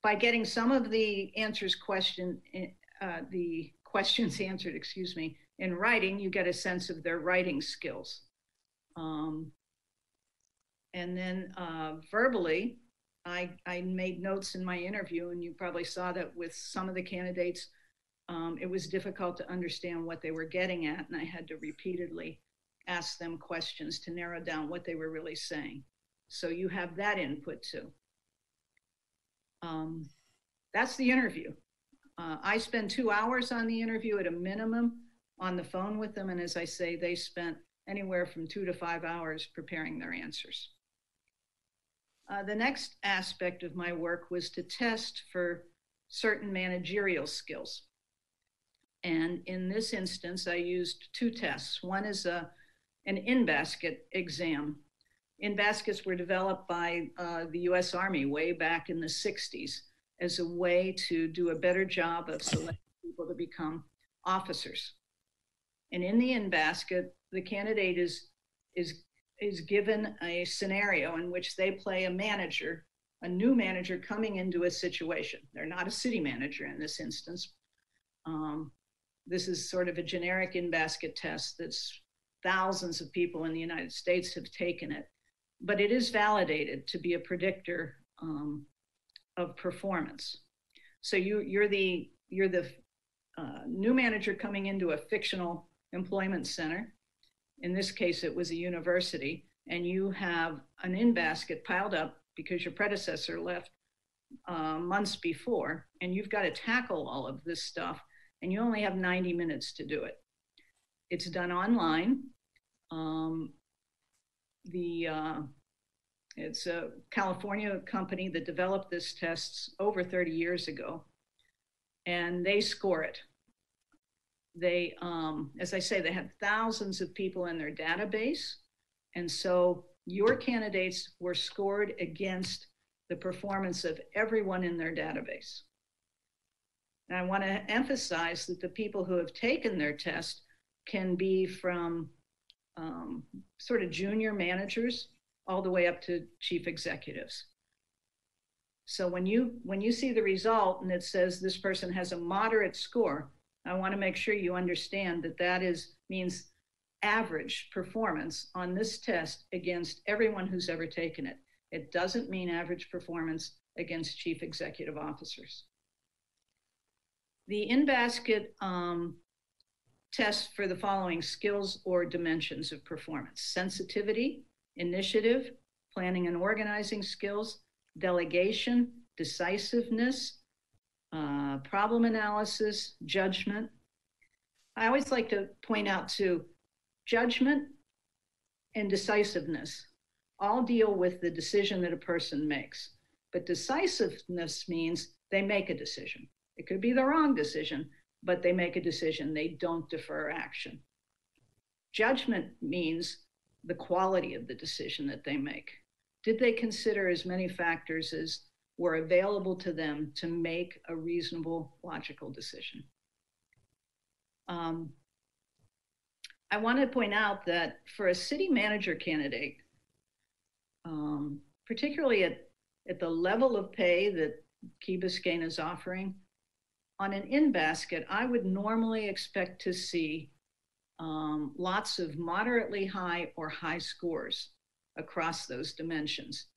By getting some of the answers question, uh, the questions answered, excuse me, in writing, you get a sense of their writing skills. Um, and then uh, verbally, I, I made notes in my interview, and you probably saw that with some of the candidates, um, it was difficult to understand what they were getting at, and I had to repeatedly ask them questions to narrow down what they were really saying. So you have that input too. Um, that's the interview. Uh, I spend two hours on the interview at a minimum on the phone with them. And as I say, they spent anywhere from two to five hours preparing their answers. Uh, the next aspect of my work was to test for certain managerial skills. And in this instance, I used two tests. One is a, an in basket exam. In baskets were developed by uh, the US Army way back in the 60s as a way to do a better job of selecting people to become officers. And in the in basket, the candidate is, is, is given a scenario in which they play a manager, a new manager coming into a situation. They're not a city manager in this instance. Um, this is sort of a generic in basket test that's thousands of people in the United States have taken it, but it is validated to be a predictor um, of performance. So you, you're the you're the uh, new manager coming into a fictional employment center. In this case, it was a university, and you have an in basket piled up because your predecessor left uh, months before, and you've got to tackle all of this stuff, and you only have 90 minutes to do it. It's done online. Um, the uh, it's a California company that developed this test over 30 years ago, and they score it they, um, as I say, they have thousands of people in their database. And so your candidates were scored against the performance of everyone in their database. And I want to emphasize that the people who have taken their test can be from um, sort of junior managers all the way up to chief executives. So when you when you see the result and it says this person has a moderate score, I want to make sure you understand that that is means average performance on this test against everyone who's ever taken it. It doesn't mean average performance against chief executive officers. The in-basket um, test for the following skills or dimensions of performance. Sensitivity, initiative, planning and organizing skills, delegation, decisiveness, uh, problem analysis, judgment. I always like to point out to judgment and decisiveness all deal with the decision that a person makes. But decisiveness means they make a decision. It could be the wrong decision, but they make a decision. They don't defer action. Judgment means the quality of the decision that they make. Did they consider as many factors as were available to them to make a reasonable, logical decision? Um, I want to point out that for a city manager candidate, um, particularly at, at the level of pay that Key Biscayne is offering, on an in basket, I would normally expect to see um, lots of moderately high or high scores across those dimensions,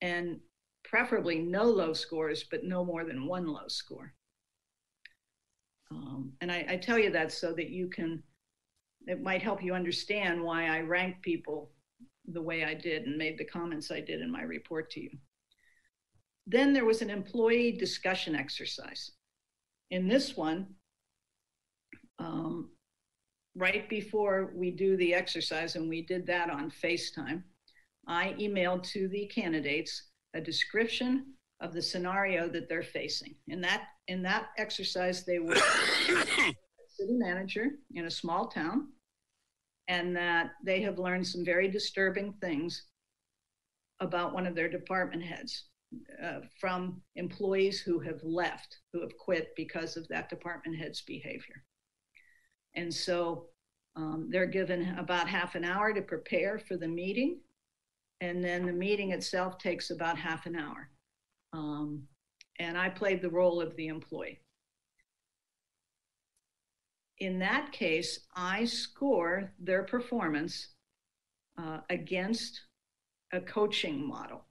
and preferably no low scores, but no more than one low score. Um, and I, I tell you that so that you can, it might help you understand why I rank people the way I did and made the comments I did in my report to you. Then there was an employee discussion exercise. In this one, um, right before we do the exercise, and we did that on FaceTime, I emailed to the candidates a description of the scenario that they're facing. In that in that exercise, they were city manager in a small town, and that they have learned some very disturbing things about one of their department heads uh, from employees who have left, who have quit because of that department head's behavior. And so um, they're given about half an hour to prepare for the meeting. And then the meeting itself takes about half an hour. Um, and I played the role of the employee. In that case, I score their performance uh, against a coaching model.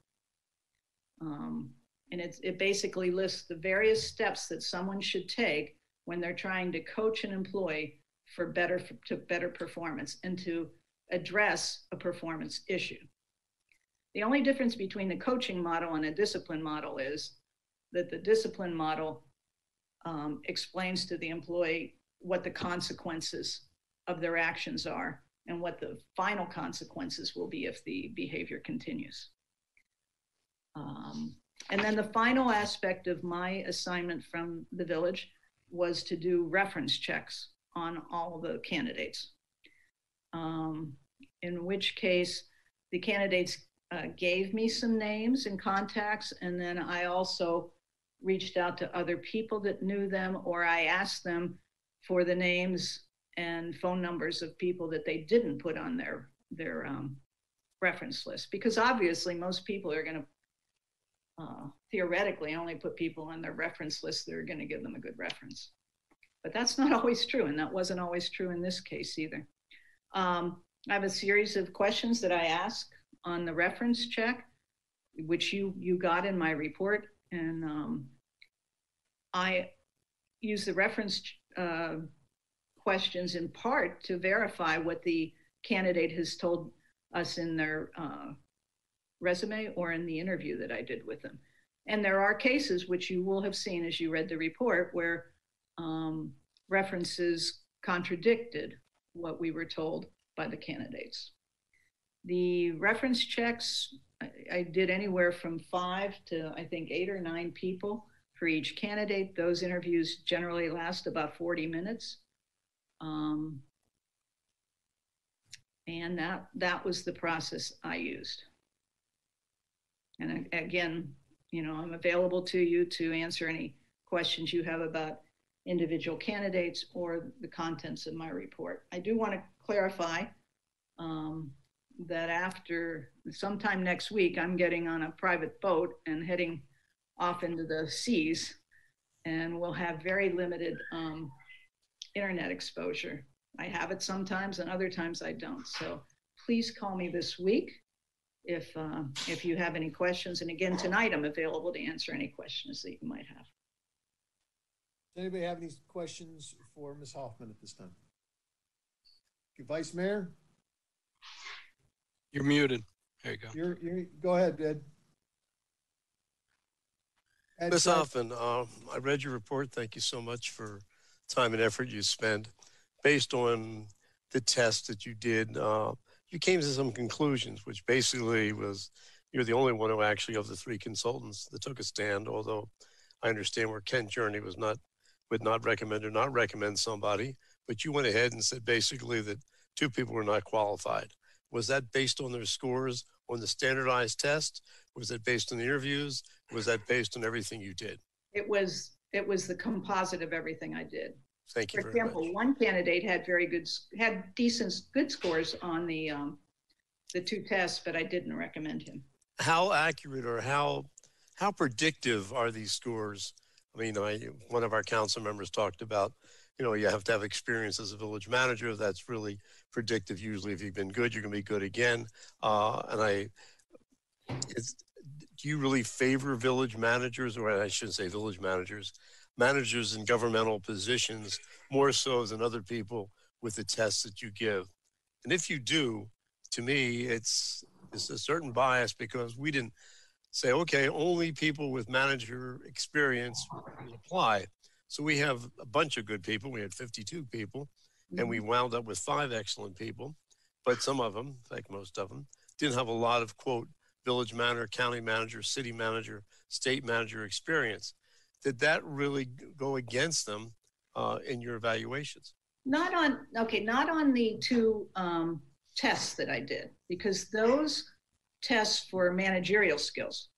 Um, and it basically lists the various steps that someone should take when they're trying to coach an employee for better to better performance and to address a performance issue. The only difference between the coaching model and a discipline model is that the discipline model um, explains to the employee what the consequences of their actions are and what the final consequences will be if the behavior continues. Um, and then the final aspect of my assignment from the village was to do reference checks on all the candidates. Um, in which case, the candidates uh, gave me some names and contacts, and then I also reached out to other people that knew them, or I asked them for the names and phone numbers of people that they didn't put on their their um, reference list, because obviously most people are going to uh, theoretically only put people on their reference list that are going to give them a good reference. But that's not always true, and that wasn't always true in this case either. Um, I have a series of questions that I ask on the reference check, which you you got in my report, and um, I use the reference uh, questions in part to verify what the candidate has told us in their uh, resume or in the interview that I did with them. And there are cases which you will have seen as you read the report where um, references contradicted what we were told by the candidates. The reference checks, I, I did anywhere from five to I think eight or nine people for each candidate. Those interviews generally last about 40 minutes. Um, and that, that was the process I used. And again, you know, I'm available to you to answer any questions you have about individual candidates or the contents of my report. I do want to clarify um, that after sometime next week, I'm getting on a private boat and heading off into the seas, and we'll have very limited um, internet exposure. I have it sometimes, and other times I don't. So please call me this week if uh, if you have any questions. And again, tonight I'm available to answer any questions that you might have. Does anybody have any questions for Ms. Hoffman at this time? Vice Mayor? You're muted. There you go. You're, you're, go ahead, Ed. Ed Ms. Hoffman, uh, I read your report. Thank you so much for time and effort you spent. Based on the test that you did, uh, you came to some conclusions, which basically was you're the only one who actually, of the three consultants, that took a stand. Although I understand where Kent Journey was not would not recommend or not recommend somebody, but you went ahead and said basically that two people were not qualified. Was that based on their scores on the standardized test? Was it based on the interviews? Was that based on everything you did? It was, it was the composite of everything I did. Thank you For example, one candidate had very good, had decent, good scores on the, um, the two tests, but I didn't recommend him. How accurate or how how predictive are these scores? I mean, I, one of our council members talked about, you know, you have to have experience as a village manager. That's really predictive. Usually, if you've been good, you're going to be good again. Uh, and I, it's, do you really favor village managers, or I shouldn't say village managers, managers in governmental positions more so than other people with the tests that you give? And if you do, to me, it's it's a certain bias because we didn't say, okay, only people with manager experience will apply. So we have a bunch of good people. We had 52 people, and we mm-hmm. wound up with five excellent people. But some of them, like most of them, didn't have a lot of quote village manager, county manager, city manager, state manager experience. Did that really go against them uh, in your evaluations? Not on, okay, not on the two um, tests that I did, because those tests were managerial skills.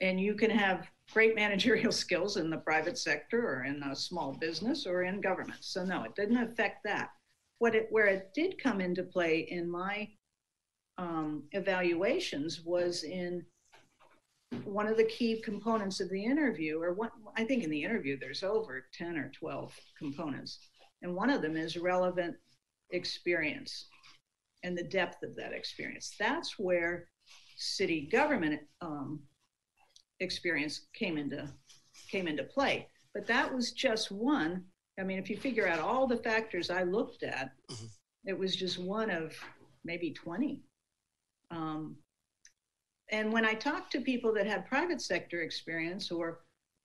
And you can have great managerial skills in the private sector or in a small business or in government. So no, it didn't affect that. What it, where it did come into play in my um, evaluations was in one of the key components of the interview, or what I think in the interview, there's over 10 or 12 components. And one of them is relevant experience and the depth of that experience. That's where city government um, experience came into came into play. But that was just one. I mean, if you figure out all the factors I looked at, it was just one of maybe 20. Um, and when I talked to people that had private sector experience or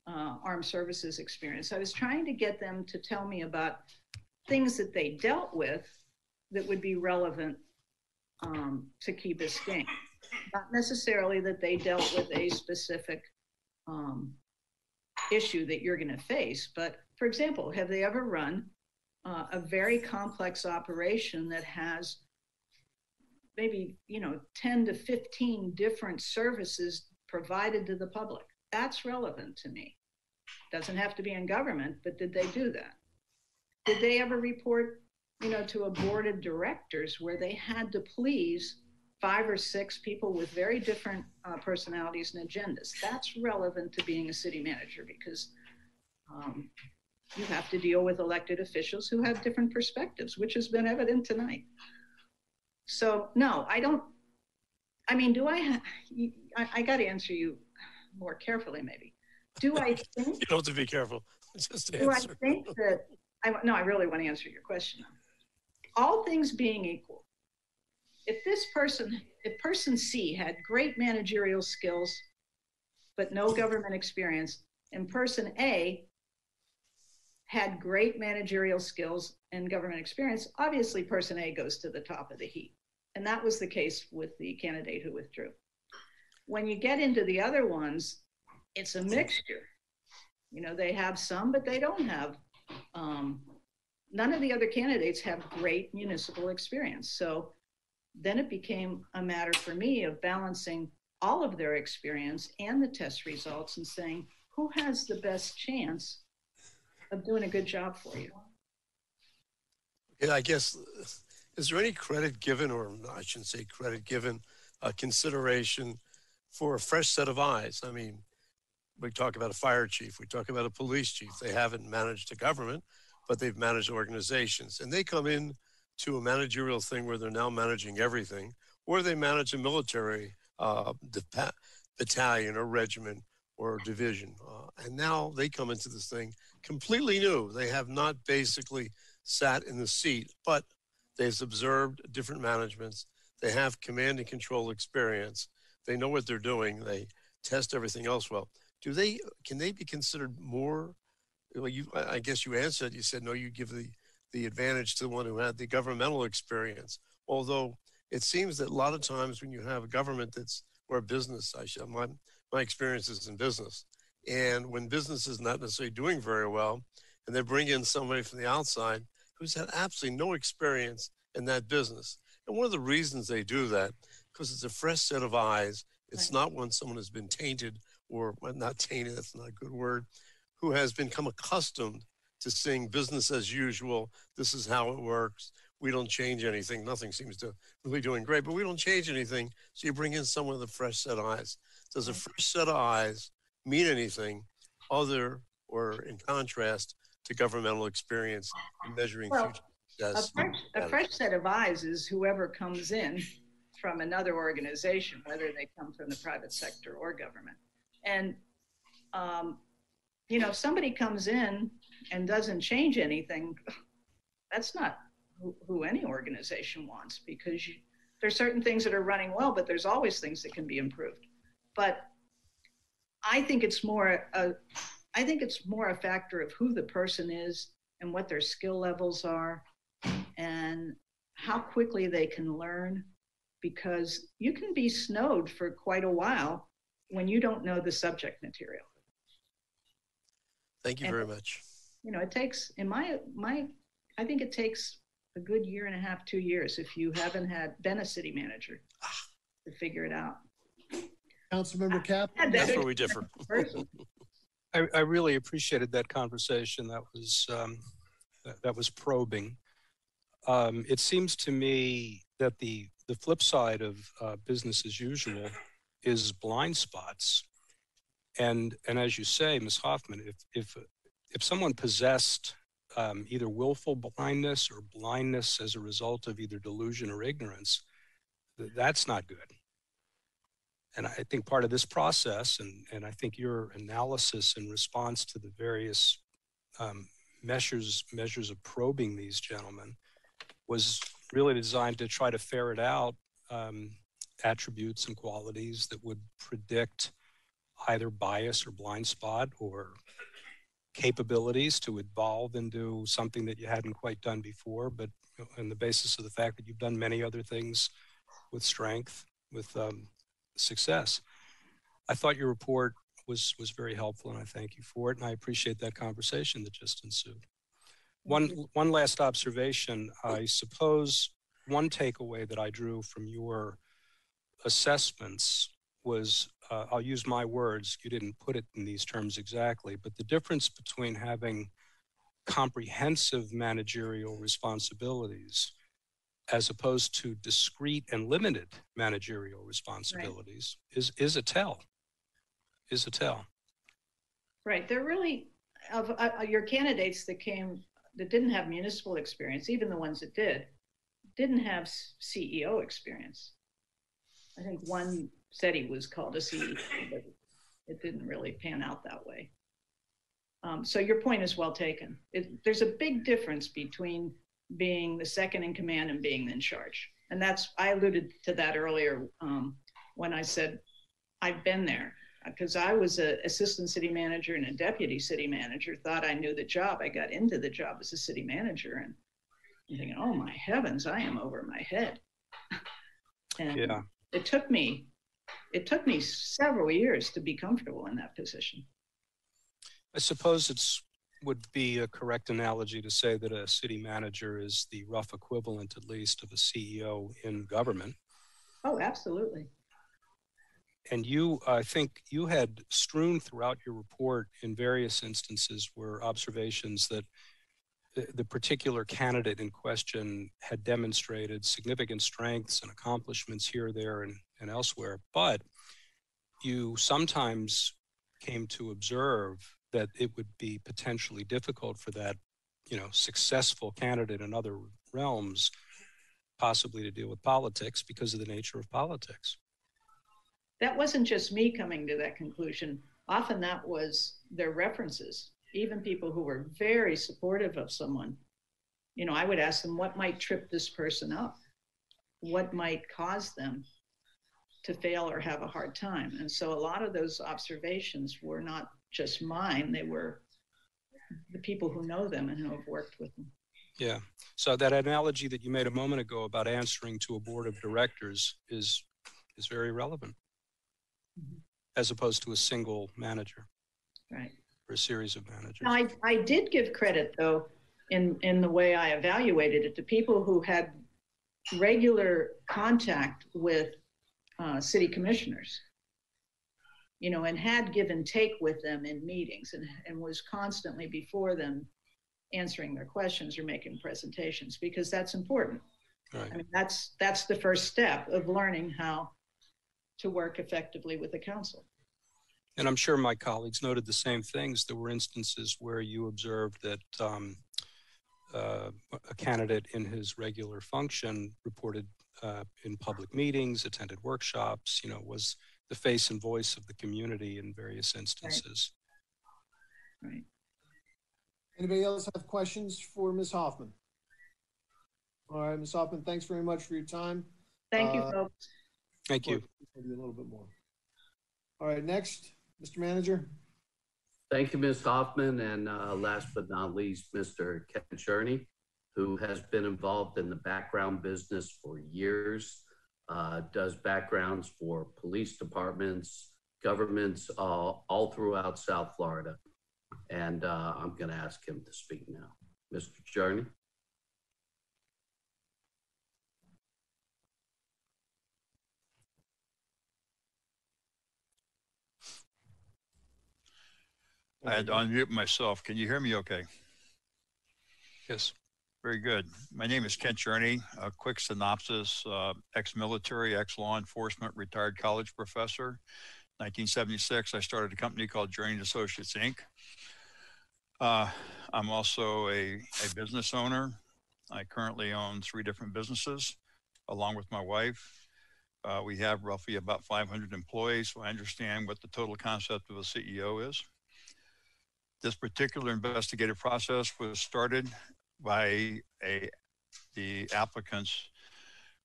uh, armed services experience, I was trying to get them to tell me about things that they dealt with that would be relevant um, to Key Biscayne. Not necessarily that they dealt with a specific um, issue that you're going to face, but for example, have they ever run uh, a very complex operation that has maybe you know 10 to 15 different services provided to the public. That's relevant to me. Doesn't have to be in government but did they do that? Did they ever report you know to a board of directors where they had to please five or six people with very different uh, personalities and agendas? That's relevant to being a city manager because um, you have to deal with elected officials who have different perspectives which has been evident tonight so no, I don't. I mean, do I? Ha- I, I got to answer you more carefully, maybe. Do I think? You don't have to be careful. Just do I think that? I no, I really want to answer your question. All things being equal, if this person, if person C had great managerial skills, but no government experience, and person A had great managerial skills and government experience, obviously person A goes to the top of the heap. And that was the case with the candidate who withdrew. When you get into the other ones, it's a mixture. You know, they have some, but they don't have. Um, none of the other candidates have great municipal experience. So then it became a matter for me of balancing all of their experience and the test results and saying, who has the best chance of doing a good job for you? Yeah, I guess, is there any credit given, or I shouldn't say credit given, uh, consideration for a fresh set of eyes? I mean, we talk about a fire chief, we talk about a police chief. They haven't managed a government, but they've managed organizations. And they come in to a managerial thing where they're now managing everything, or they manage a military uh, battalion or regiment or division. Uh, and now they come into this thing completely new. They have not basically sat in the seat, but they've observed different managements. They have command and control experience. They know what they're doing. They test everything else well. Do they? Can they be considered more? Well, you. I guess you answered. You said no. You give the the advantage to the one who had the governmental experience. Although it seems that a lot of times when you have a government that's or a business. I should, my, my experience is in business. And when business is not necessarily doing very well, and they bring in somebody from the outside who's had absolutely no experience in that business. And one of the reasons they do that, because it's a fresh set of eyes. It's Right. not when someone has been tainted or well, not tainted, that's not a good word, who has become accustomed to seeing business as usual. This is how it works. We don't change anything. Nothing seems to really doing great, but we don't change anything. So you bring in someone with a fresh set of eyes. Does a fresh set of eyes mean anything other or in contrast to governmental experience in measuring Well, future A fresh, a fresh set of eyes is whoever comes in from another organization, whether they come from the private sector or government. And, um, you know, if somebody comes in and doesn't change anything, that's not who, who any organization wants because you, there's certain things that are running well, but there's always things that can be improved. But I think it's more a, I think it's more a factor of who the person is and what their skill levels are and how quickly they can learn because you can be snowed for quite a while when you don't know the subject material. Thank you And- very much. You know, it takes in my my I think it takes a good year and a half, two years if you haven't had been a city manager ah. to figure it out. Councilmember ah, Cap? That's where we differ. I, I really appreciated that conversation. That was um, that, that was probing. Um, it seems to me that the the flip side of uh, business as usual is blind spots, and and as you say, Ms. Hoffman, if if if someone possessed um, either willful blindness or blindness as a result of either delusion or ignorance, th- that's not good. And I think part of this process, and, and I think your analysis in response to the various um, measures measures of probing these gentlemen, was really designed to try to ferret out um, attributes and qualities that would predict either bias or blind spot or capabilities to evolve into something that you hadn't quite done before, but on the basis of the fact that you've done many other things with strength, with um, success. I thought your report was was very helpful, and I thank you for it. And I appreciate that conversation that just ensued. One one last observation. I suppose one takeaway that I drew from your assessments was uh, I'll use my words. You didn't put it in these terms exactly, but the difference between having comprehensive managerial responsibilities as opposed to discrete and limited managerial responsibilities is is a tell is a tell Right. They're really of uh, uh, your candidates that came that didn't have municipal experience, even the ones that did, didn't have CEO experience. I think one said he was called a CEO, but it didn't really pan out that way. Um, so your point is well taken. It, there's a big difference between being the second in command and being in charge, and that's I alluded to that earlier um, when I said I've been there because I was an assistant city manager and a deputy city manager, thought I knew the job. I got into the job as a city manager and I'm thinking, oh my heavens, I am over my head. and yeah it took me, it took me several years to be comfortable in that position. i suppose it's would be a correct analogy to say that a city manager is the rough equivalent at least of a ceo in government Oh, absolutely. and you i think you had strewn throughout your report in various instances were observations that the, the particular candidate in question had demonstrated significant strengths and accomplishments here there and, and elsewhere but you sometimes came to observe that it would be potentially difficult for that you know successful candidate in other realms possibly to deal with politics because of the nature of politics that wasn't just me coming to that conclusion. Often that was their references, even people who were very supportive of someone. You know, I would ask them, what might trip this person up? What might cause them to fail or have a hard time? And so a lot of those observations were not just mine, they were the people who know them and who have worked with them. Yeah. So that analogy that you made a moment ago about answering to a board of directors is is very relevant. as opposed to a single manager Right. or a series of managers. Now, I, I did give credit though, in, in the way I evaluated it to people who had regular contact with uh, city commissioners. You know, and had give and take with them in meetings and, and was constantly before them answering their questions or making presentations because that's important. Right. I mean, that's, that's the first step of learning how to work effectively with the council. And I'm sure my colleagues noted the same things. There were instances where you observed that um, uh, a candidate in his regular function reported uh, in public meetings, attended workshops, you know, was the face and voice of the community in various instances. Right. Anybody else have questions for Ms. Hoffman? All right, Ms. Hoffman, thanks very much for your time. Thank you, Uh, folks. Thank you. Maybe a little bit more. All right, next, Mr. Manager. Thank you, Ms. Hoffman, and uh, last but not least, Mr. Ken Cherney, who has been involved in the background business for years, uh, does backgrounds for police departments, governments all, all throughout South Florida. And uh, I'm going to ask him to speak now. Mr. Cherney? I had to unmute myself. Can you hear me okay? Yes. Very good. My name is Kent Cherney. A quick synopsis, uh, ex-military, ex-law enforcement, retired college professor. 1976, I started a company called Cherney Associates, Inc. Uh, I'm also a, a business owner. I currently own three different businesses along with my wife. Uh, we have roughly about 500 employees, so I understand what the total concept of a CEO is. This particular investigative process was started by a the applicant's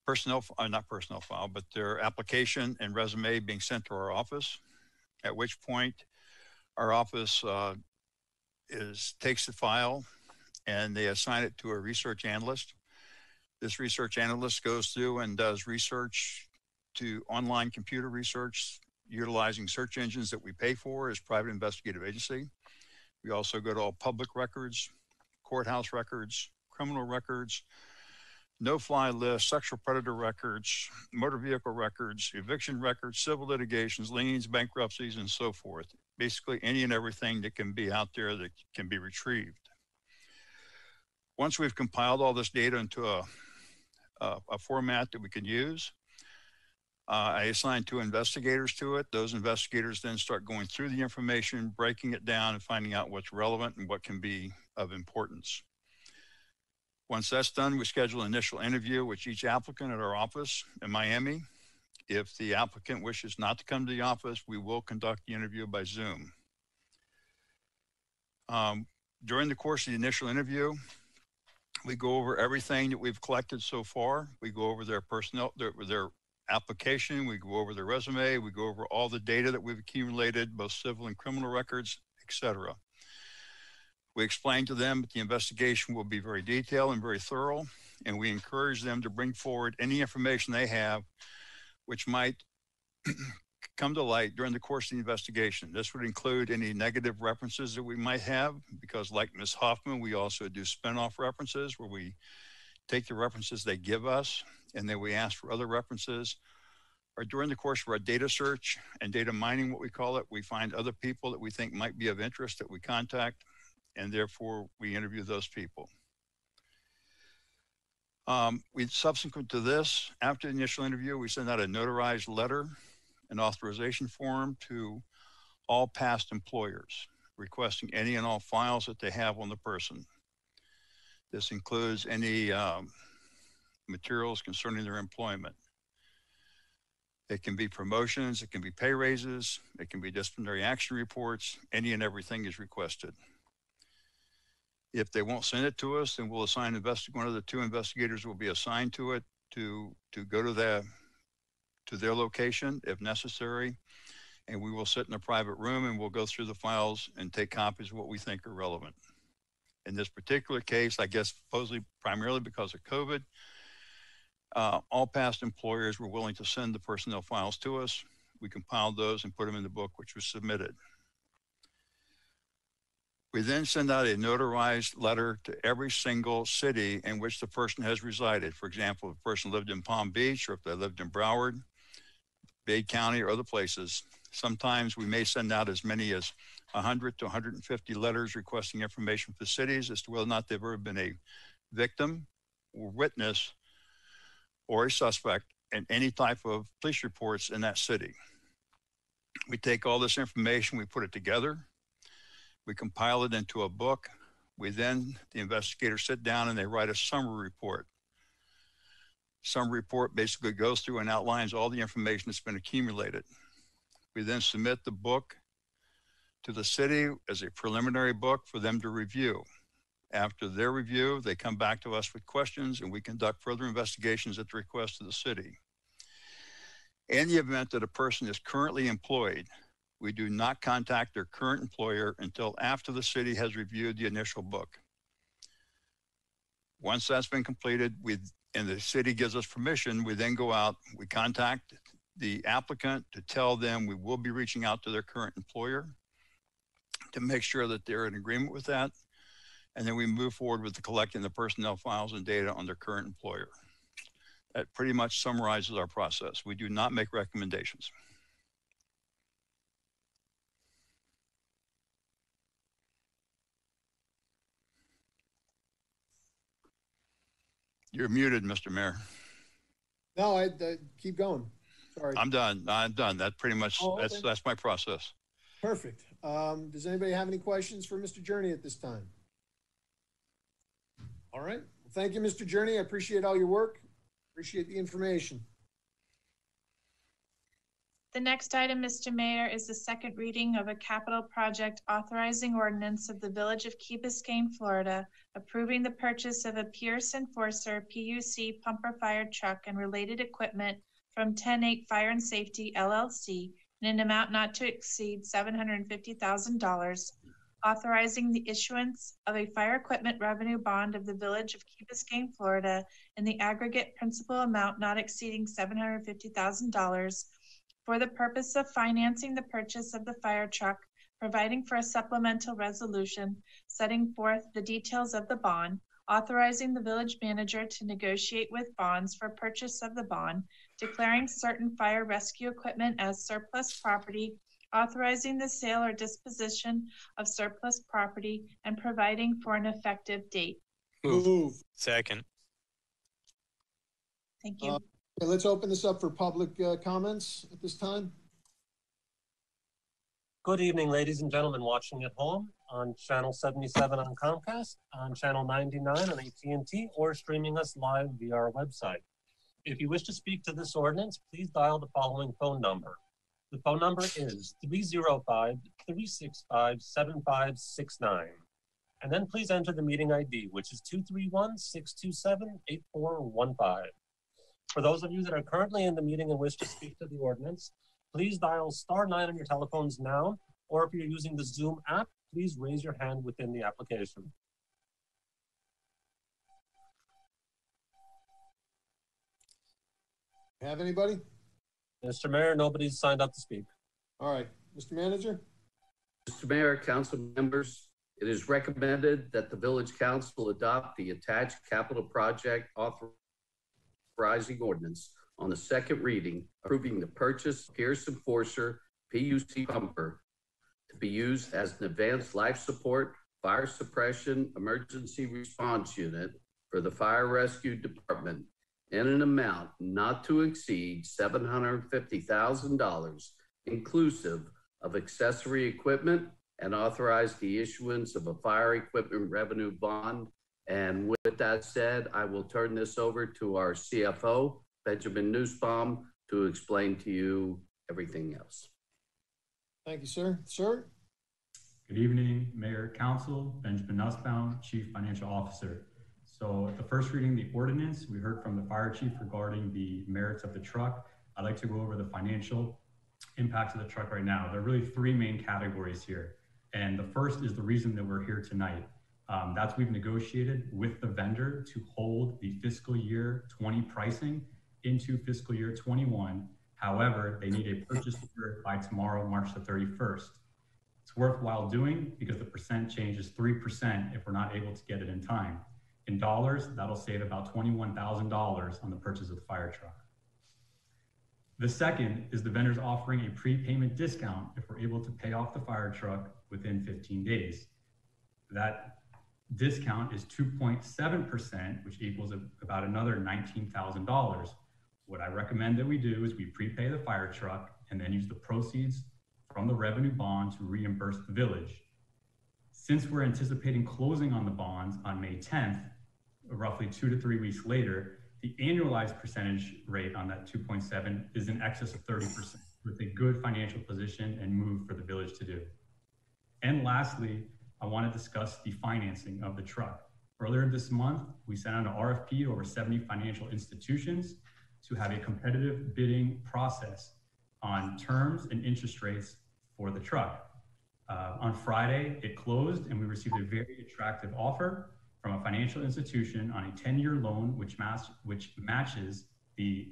personnel, uh, not personnel file, but their application and resume being sent to our office. At which point, our office uh, is takes the file and they assign it to a research analyst. This research analyst goes through and does research to online computer research utilizing search engines that we pay for as private investigative agency. We also go to all public records, courthouse records, criminal records, no fly list, sexual predator records, motor vehicle records, eviction records, civil litigations, liens, bankruptcies, and so forth. Basically, any and everything that can be out there that can be retrieved. Once we've compiled all this data into a, a, a format that we can use, uh, I assign two investigators to it. Those investigators then start going through the information, breaking it down, and finding out what's relevant and what can be of importance. Once that's done, we schedule an initial interview with each applicant at our office in Miami. If the applicant wishes not to come to the office, we will conduct the interview by Zoom. Um, during the course of the initial interview, we go over everything that we've collected so far. We go over their personnel, their, their application, we go over their resume, we go over all the data that we've accumulated, both civil and criminal records, etc. We explain to them that the investigation will be very detailed and very thorough, and we encourage them to bring forward any information they have which might come to light during the course of the investigation. This would include any negative references that we might have, because like Ms. Hoffman, we also do spin-off references where we take the references they give us and then we ask for other references. Or during the course of our data search and data mining, what we call it, we find other people that we think might be of interest that we contact, and therefore we interview those people. Um, we subsequent to this, after the initial interview, we send out a notarized letter, an authorization form to all past employers, requesting any and all files that they have on the person. This includes any um, materials concerning their employment. It can be promotions, it can be pay raises, it can be disciplinary action reports, any and everything is requested. If they won't send it to us, then we'll assign one of the two investigators will be assigned to it to, to go to the, to their location if necessary. And we will sit in a private room and we'll go through the files and take copies of what we think are relevant. In this particular case, I guess supposedly primarily because of COVID, uh, all past employers were willing to send the personnel files to us. We compiled those and put them in the book, which was submitted. We then send out a notarized letter to every single city in which the person has resided. For example, if a person lived in Palm Beach or if they lived in Broward, Bay County, or other places, sometimes we may send out as many as 100 to 150 letters requesting information for cities as to whether or not they've ever been a victim or witness or a suspect in any type of police reports in that city. We take all this information, we put it together, we compile it into a book. We then, the investigators sit down and they write a summary report. Summary report basically goes through and outlines all the information that's been accumulated. We then submit the book to the city as a preliminary book for them to review. After their review, they come back to us with questions and we conduct further investigations at the request of the city. In the event that a person is currently employed, we do not contact their current employer until after the city has reviewed the initial book. Once that's been completed, we and the city gives us permission, we then go out, we contact the applicant to tell them we will be reaching out to their current employer to make sure that they're in agreement with that. And then we move forward with the collecting the personnel files and data on their current employer. That pretty much summarizes our process. We do not make recommendations. You're muted, Mr. Mayor. No, I, I keep going. Sorry. I'm done. I'm done. That pretty much, Oh, that's, that's my process. Perfect. Um, does anybody have any questions for Mr. Cherney at this time? All right. Well, Thank you, Mr. Cherney. I appreciate all your work. Appreciate the information. The next item, Mr. Mayor, is the second reading of a capital project authorizing ordinance of the Village of Key Biscayne, Florida, approving the purchase of a Pierce Enforcer PUC pumper fire truck and related equipment from 10-8 Fire and Safety LLC in an amount not to exceed $750,000, authorizing the issuance of a fire equipment revenue bond of the Village of Key Biscayne, Florida in the aggregate principal amount not exceeding $750,000 for the purpose of financing the purchase of the fire truck, providing for a supplemental resolution, setting forth the details of the bond, authorizing the village manager to negotiate with bonds for purchase of the bond, declaring certain fire rescue equipment as surplus property, authorizing the sale or disposition of surplus property, and providing for an effective date. Move. Second. Thank you. Uh, okay, Let's open this up for public uh, comments at this time. Good evening, ladies and gentlemen watching at home on channel 77 on Comcast, on channel 99 on AT&T, or streaming us live via our website. If you wish to speak to this ordinance, please dial the following phone number. The phone number is 305-365-7569. And then please enter the meeting ID, which is 231-627-8415. For those of you that are currently in the meeting and wish to speak to the ordinance, please dial star nine on your telephones now, or if you're using the Zoom app, please raise your hand within the application. Have anybody? Mr. Mayor, nobody's signed up to speak. All right, Mr. Manager? Mr. Mayor, council members, it is recommended that the village council adopt the attached capital project authorizing ordinance on the second reading, approving the purchase of Pierce Enforcer PUC pumper to be used as an advanced life support, fire suppression, emergency response unit for the fire rescue department in an amount not to exceed seven hundred and fifty thousand dollars inclusive of accessory equipment and authorize the issuance of a fire equipment revenue bond. And with that said, I will turn this over to our CFO, Benjamin Nussbaum, to explain to you everything else. Thank you, sir. Sir? Good evening, Mayor, Council, Benjamin Nussbaum, Chief Financial Officer. So at the first reading, the ordinance, we heard from the fire chief regarding the merits of the truck. I'd like to go over the financial impacts of the truck right now. There are really three main categories here. And the first is the reason that we're here tonight. Um, that's we've negotiated with the vendor to hold the fiscal year 20 pricing into fiscal year 21 However, they need a purchase order by tomorrow, March the 31st. It's worthwhile doing because the percent change is 3% if we're not able to get it in time. In dollars, that'll save about $21,000 on the purchase of the fire truck. The second is the vendors offering a prepayment discount if we're able to pay off the fire truck within 15 days. That discount is 2.7%, which equals a, about another $19,000. What I recommend that we do is we prepay the fire truck and then use the proceeds from the revenue bond to reimburse the village. Since we're anticipating closing on the bonds on May 10th, roughly two to three weeks later, the annualized percentage rate on that 2.7 is in excess of 30%, with a good financial position and move for the village to do. And lastly, I want to discuss the financing of the truck. Earlier this month, we sent out an RFP to over 70 financial institutions to have a competitive bidding process on terms and interest rates for the truck. Uh, on Friday, it closed and we received a very attractive offer from a financial institution on a 10-year loan which, which matches the,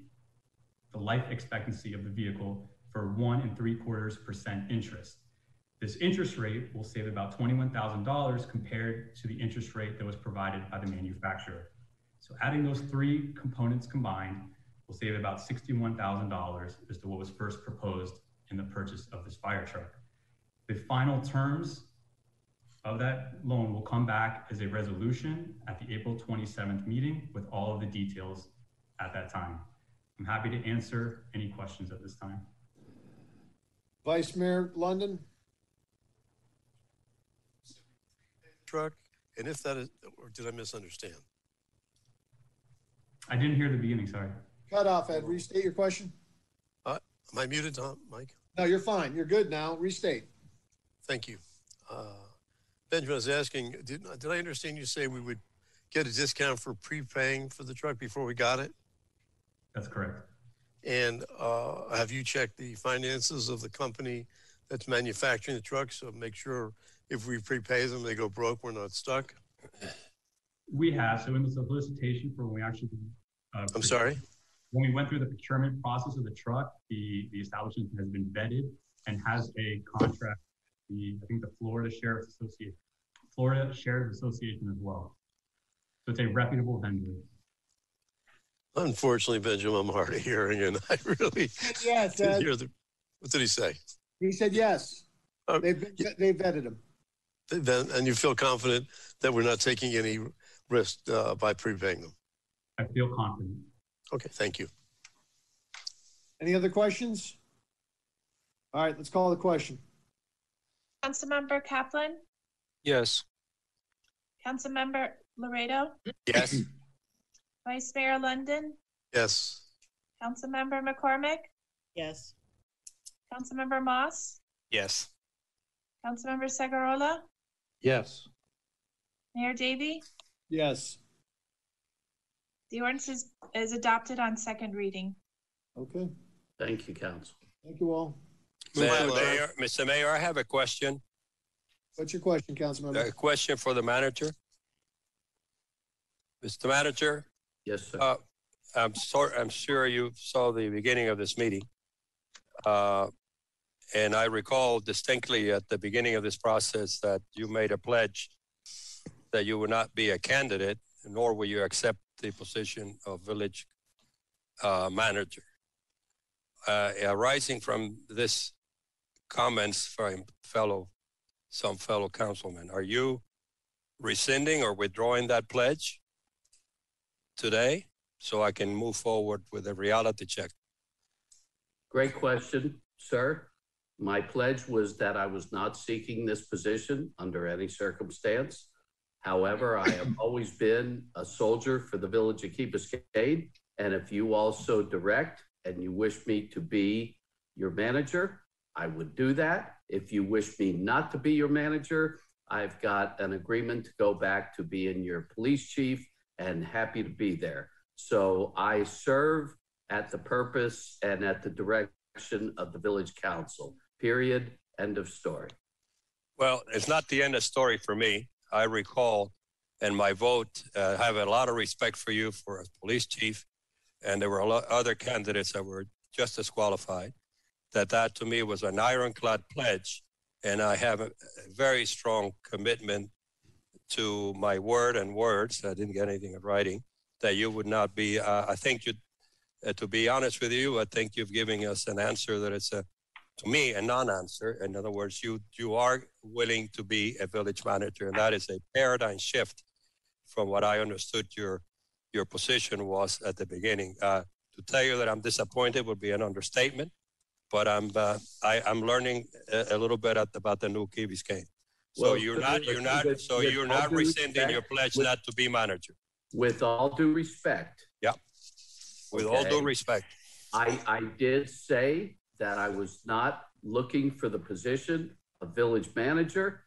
the life expectancy of the vehicle for one and three quarters percent interest. This interest rate will save about $21,000 compared to the interest rate that was provided by the manufacturer. So adding those three components combined will save about $61,000 as to what was first proposed in the purchase of this fire truck. The final terms of that loan will come back as a resolution at the April 27th meeting with all of the details at that time. I'm happy to answer any questions at this time. Vice Mayor London? Truck, and if that is, or did I misunderstand? I didn't hear the beginning, sorry. Cut off, Ed. Restate your question. Uh, am I muted, Tom, Mike? No, you're fine. You're good now. Restate. Thank you. Uh, Benjamin was asking, did, did I understand you say we would get a discount for prepaying for the truck before we got it? That's correct. And uh, have you checked the finances of the company that's manufacturing the truck? So make sure if we prepay them, they go broke, we're not stuck? We have. So in the solicitation for when we actually. Uh, I'm sorry? When we went through the procurement process of the truck, the, the establishment has been vetted and has a contract, the, I think the Florida Sheriff's Association, Florida Sheriff's Association as well. So it's a reputable vendor. Unfortunately, Benjamin, I'm hard of hearing, and I really Yes, didn't Ed. hear the. What did he say? He said yes. Oh, They've, they vetted him. Then, and you feel confident that we're not taking any risk uh, by prepaying them? I feel confident. Okay, thank you. Any other questions? All right, let's call the question. Councilmember Caplan, Yes. Councilmember Lauredo, Yes. Vice Mayor London, Yes. Councilmember McCormick, Yes. Councilmember Moss, Yes. Councilmember Segurola, Yes. Mayor Davey. Yes. The ordinance is, is adopted on second reading. Okay. Thank you, council. Thank you all. Mr. Mayor, Mr. Mayor, I have a question. What's your question, Councilmember? A question for the manager. Mr. Manager, Yes, sir. uh, I'm sorry, I'm sure you saw the beginning of this meeting. Uh, and I recall distinctly at the beginning of this process that you made a pledge that you would not be a candidate, nor will you accept the position of village uh, manager. Uh, arising from this comments from fellow, some fellow councilmen, are you rescinding or withdrawing that pledge today so I can move forward with a reality check? Great question, sir. My pledge was that I was not seeking this position under any circumstance. However, I have always been a soldier for the village of Key Biscayne. And if you also direct and you wish me to be your manager, I would do that. If you wish me not to be your manager, I've got an agreement to go back to being your police chief and happy to be there. So I serve at the purpose and at the direction of the village council. Period. End of story. Well, it's not the end of story for me. I recall, and my vote, uh, have a lot of respect for you for a police chief. And there were a lot other candidates that were just as qualified. That that to me was an ironclad pledge, and I have a, a very strong commitment to my word and words. I didn't get anything in writing that you would not be. Uh, I think you, uh, to be honest with you, I think you've given us an answer that it's a, to me, a non-answer. In other words, you you are willing to be a village manager, and that is a paradigm shift from what I understood your your position was at the beginning. Uh, to tell you that I'm disappointed would be an understatement, but I'm uh, I, I'm learning a, a little bit at, about the new Key Biscayne. So Well, you're not you're not so you're not rescinding respect, your pledge with- not to be manager. With all due respect. Yeah. With all due respect. I, I did say that I was not looking for the position of village manager.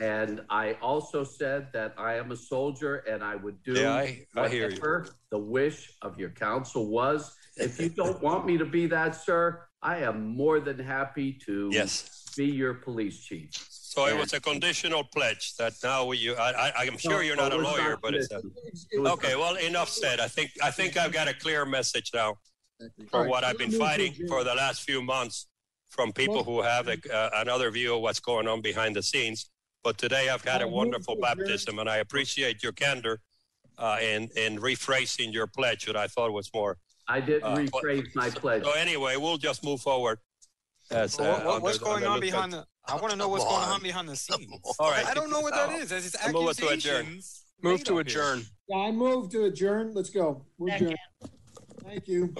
And I also said that I am a soldier and I would do Yeah, I- I hear you. whatever the wish of your council was. If you don't want me to be that, sir, I am more than happy to Yes. be your police chief. So it was a conditional pledge that now you, I, I, I'm sure you're not a No, it was lawyer, but it's a, okay, well, enough said. I think, I think I've got a clear message now for Alright, what I've been fighting for the last few months from people who have a, uh, another view of what's going on behind the scenes. But today I've had a I'll move wonderful baptism and I appreciate your candor uh, in, in rephrasing your pledge that I thought was more. I didn't Uh, but- rephrase my pledge. So anyway, we'll just move forward. As, uh, what- what- what's under- going under on Luca. behind the? I want to know what's Come going on. on behind the scenes. All right. I don't know what that is. As It's I move it to adjourn. Move to adjourn. Yeah, I move to adjourn. Let's go. We're adjourned. Thank you.